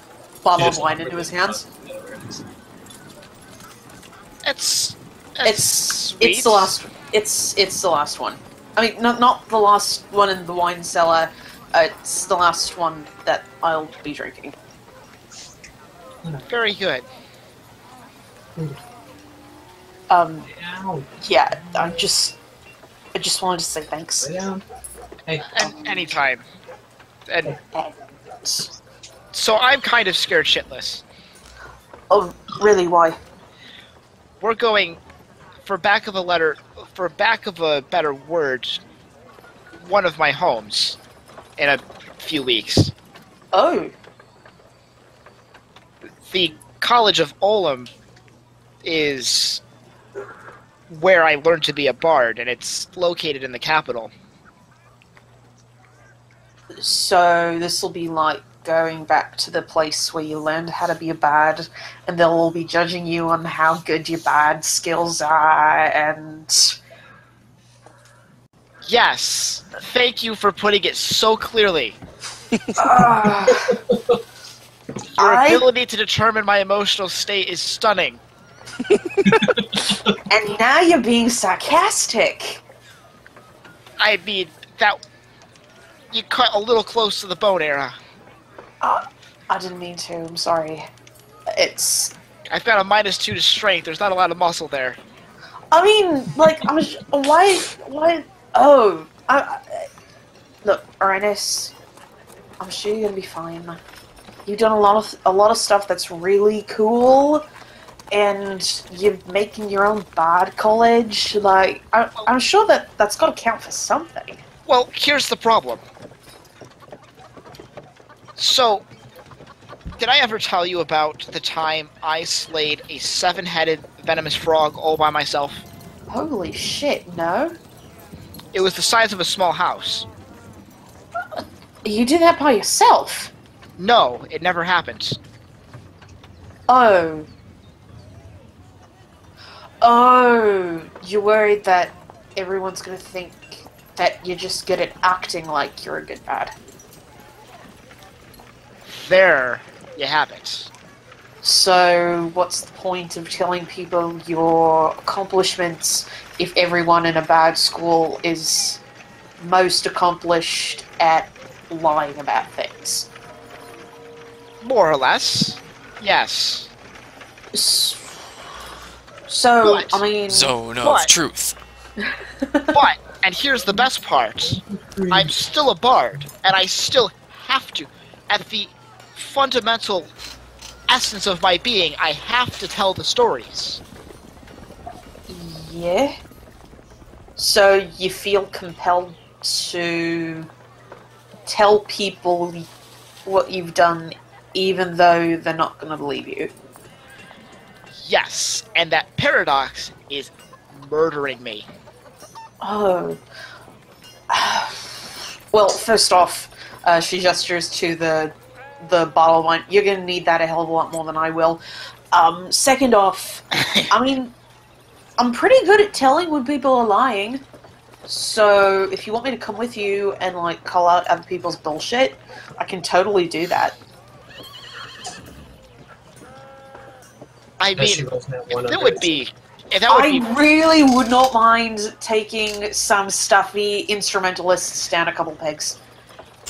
Speaker 2: bottle of wine into his hands.
Speaker 4: it's
Speaker 2: It's
Speaker 4: sweet.
Speaker 2: it's the last it's it's the last one. I mean, not not the last one in the wine cellar. Uh, it's the last one that I'll be drinking.
Speaker 4: Very good.
Speaker 2: Um, yeah, I just I just wanted to say thanks.
Speaker 8: Lay down. Hey,
Speaker 4: An- anytime. And so I'm kind of scared shitless.
Speaker 2: Oh, really? Why?
Speaker 4: We're going, for back of a letter, for back of a better word, one of my homes in a few weeks.
Speaker 2: Oh,
Speaker 4: The College of Olam is where I learned to be a bard, and it's located in the capital.
Speaker 2: So this will be like going back to the place where you learned how to be a bard, and they'll all be judging you on how good your bard skills are, and
Speaker 4: Yes, thank you for putting it so clearly.
Speaker 2: Ah,
Speaker 4: Your
Speaker 2: I-
Speaker 4: ability to determine my emotional state is stunning. <laughs>
Speaker 2: and now you're being sarcastic.
Speaker 4: I mean, that. You cut a little close to the bone, Aera.
Speaker 2: Uh, I didn't mean to. I'm sorry. It's.
Speaker 4: I've got a minus two to strength. There's not a lot of muscle there.
Speaker 2: I mean, like, I'm. sh- Why? Why? Oh, I, I, look, Arranis. I'm sure you're gonna be fine. You've done a lot of a lot of stuff that's really cool, and you're making your own bard college. Like, I, I'm sure that that's got to count for something.
Speaker 4: Well, here's the problem. So, did I ever tell you about the time I slayed a seven headed venomous frog all by myself?
Speaker 2: Holy shit! No,
Speaker 4: It was the size of a small house.
Speaker 2: you did that by yourself.
Speaker 4: No, it never happened.
Speaker 2: Oh. Oh, you're worried that everyone's gonna think that you're just good at acting like you're a good bad.
Speaker 4: There, you have it.
Speaker 2: So, what's the point of telling people your accomplishments if everyone in a bad school is most accomplished at lying about things?
Speaker 4: More or less. Yes.
Speaker 2: S- So,
Speaker 4: What?
Speaker 2: I mean,
Speaker 3: Zone of
Speaker 4: What?
Speaker 3: truth. <laughs>
Speaker 4: But, and here's the best part I'm still a bard, and I still have to. At the fundamental essence of my being, I have to tell the stories.
Speaker 2: yeah. So, you feel compelled to tell people what you've done, even though they're not going to believe you.
Speaker 4: Yes, and that paradox is murdering me.
Speaker 2: Oh. <sighs> Well, first off, uh, she gestures to the the bottle of wine. You're gonna need that a hell of a lot more than I will. Um, second off, <laughs> I mean, I'm pretty good at telling when people are lying. So if you want me to come with you and like call out other people's bullshit, I can totally do that.
Speaker 4: I mean,
Speaker 8: rolls that
Speaker 4: if
Speaker 8: one
Speaker 4: that
Speaker 8: under
Speaker 4: would be. If that would
Speaker 2: I
Speaker 4: be.
Speaker 2: really would not mind taking some stuffy instrumentalists down a couple pegs.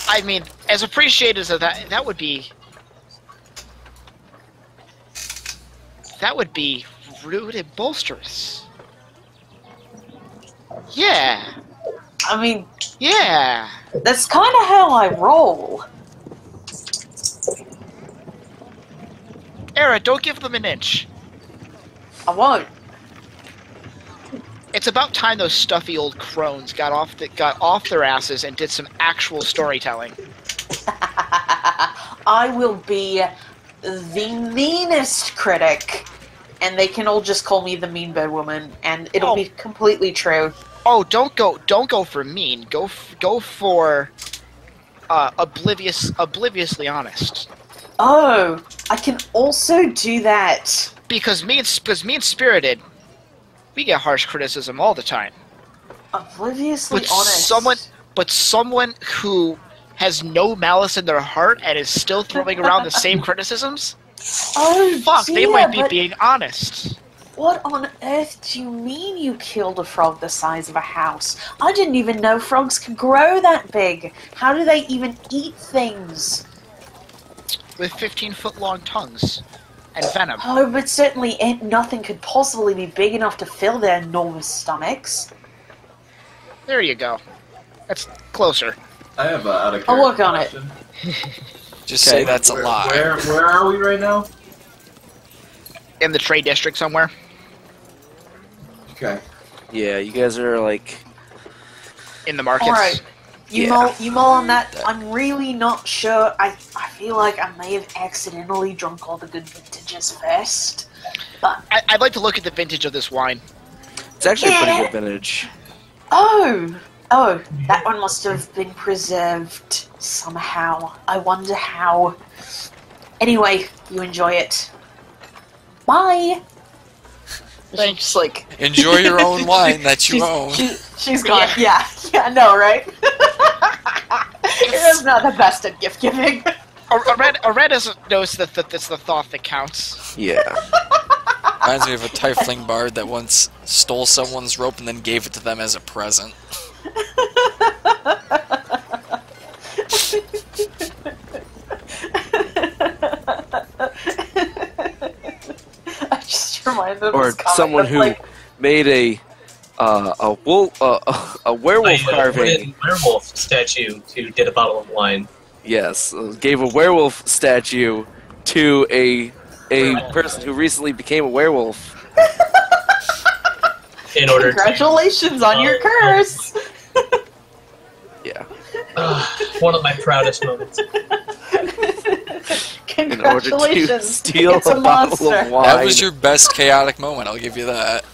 Speaker 4: I mean, as appreciated as that, that would be. That would be rude and bolsterous. Yeah,
Speaker 2: I mean,
Speaker 4: yeah.
Speaker 2: that's kind of how I roll.
Speaker 4: Aera, don't give them an inch.
Speaker 2: I won't.
Speaker 4: It's about time those stuffy old crones got off the, got off their asses and did some actual storytelling. <laughs>
Speaker 2: I will be the meanest critic, and they can all just call me the mean bed woman, and it'll
Speaker 4: Oh.
Speaker 2: be completely true.
Speaker 4: Oh, don't go, don't go for mean. Go, f- go for uh, oblivious, obliviously honest.
Speaker 2: Oh, I can also do that.
Speaker 4: Because me and because me and spirited, we get harsh criticism all the time.
Speaker 2: Obliviously
Speaker 4: But
Speaker 2: honest.
Speaker 4: someone, but someone who has no malice in their heart and is still throwing around the same <laughs> criticisms,
Speaker 2: Oh,
Speaker 4: fuck, they might be being honest.
Speaker 2: What on earth do you mean you killed a frog the size of a house? I didn't even know frogs could grow that big. How do they even eat things?
Speaker 4: With 15 foot long tongues and venom.
Speaker 2: Oh, but certainly nothing could possibly be big enough to fill their enormous stomachs.
Speaker 4: There you go. That's closer.
Speaker 6: I have a out of
Speaker 2: I'll work
Speaker 6: character
Speaker 2: on it.
Speaker 3: Just
Speaker 1: Okay.
Speaker 3: say that's a
Speaker 6: where,
Speaker 3: lie.
Speaker 6: Where where are we right now?
Speaker 4: In the trade district somewhere.
Speaker 6: Okay.
Speaker 1: Yeah, you guys are like
Speaker 4: In the markets.
Speaker 2: Alright. You
Speaker 1: Yeah.
Speaker 2: mull you mull on that. I'm really not sure. I I feel like I may have accidentally drunk all the good vintages first.
Speaker 4: I, I'd like to look at the vintage of this wine.
Speaker 1: it's actually a pretty good vintage.
Speaker 2: Oh, oh, that one must have been preserved somehow. I wonder how. Anyway, you enjoy it. Bye.
Speaker 4: Thanks.
Speaker 2: She's like
Speaker 3: Enjoy your own <laughs> wine that you
Speaker 2: she's,
Speaker 3: own.
Speaker 2: She, she's <laughs> gone. Yeah, yeah, I know, right? <laughs> It is not the best at gift giving.
Speaker 4: A, a red, a red is, knows that, that it's the thought that counts.
Speaker 1: Yeah.
Speaker 3: Reminds me of a Tiefling bard that once stole someone's rope and then gave it to them as a present.
Speaker 2: I just reminded of
Speaker 1: Or someone who
Speaker 2: like,
Speaker 1: made a uh, a wolf uh, a- a werewolf <laughs>
Speaker 8: I, uh,
Speaker 1: carving.
Speaker 8: werewolf statue to get a bottle of wine.
Speaker 1: Yes, uh, gave a werewolf statue to a a person who recently became a werewolf. <laughs>
Speaker 8: In order to
Speaker 2: Congratulations on your curse. <laughs>
Speaker 1: Yeah.
Speaker 8: Ah, one of my proudest moments.
Speaker 1: In order to
Speaker 2: Congratulations. <laughs>
Speaker 1: steal
Speaker 2: it's a
Speaker 1: a bottle
Speaker 2: monster.
Speaker 1: of wine.
Speaker 3: That was your best chaotic moment, I'll give you that.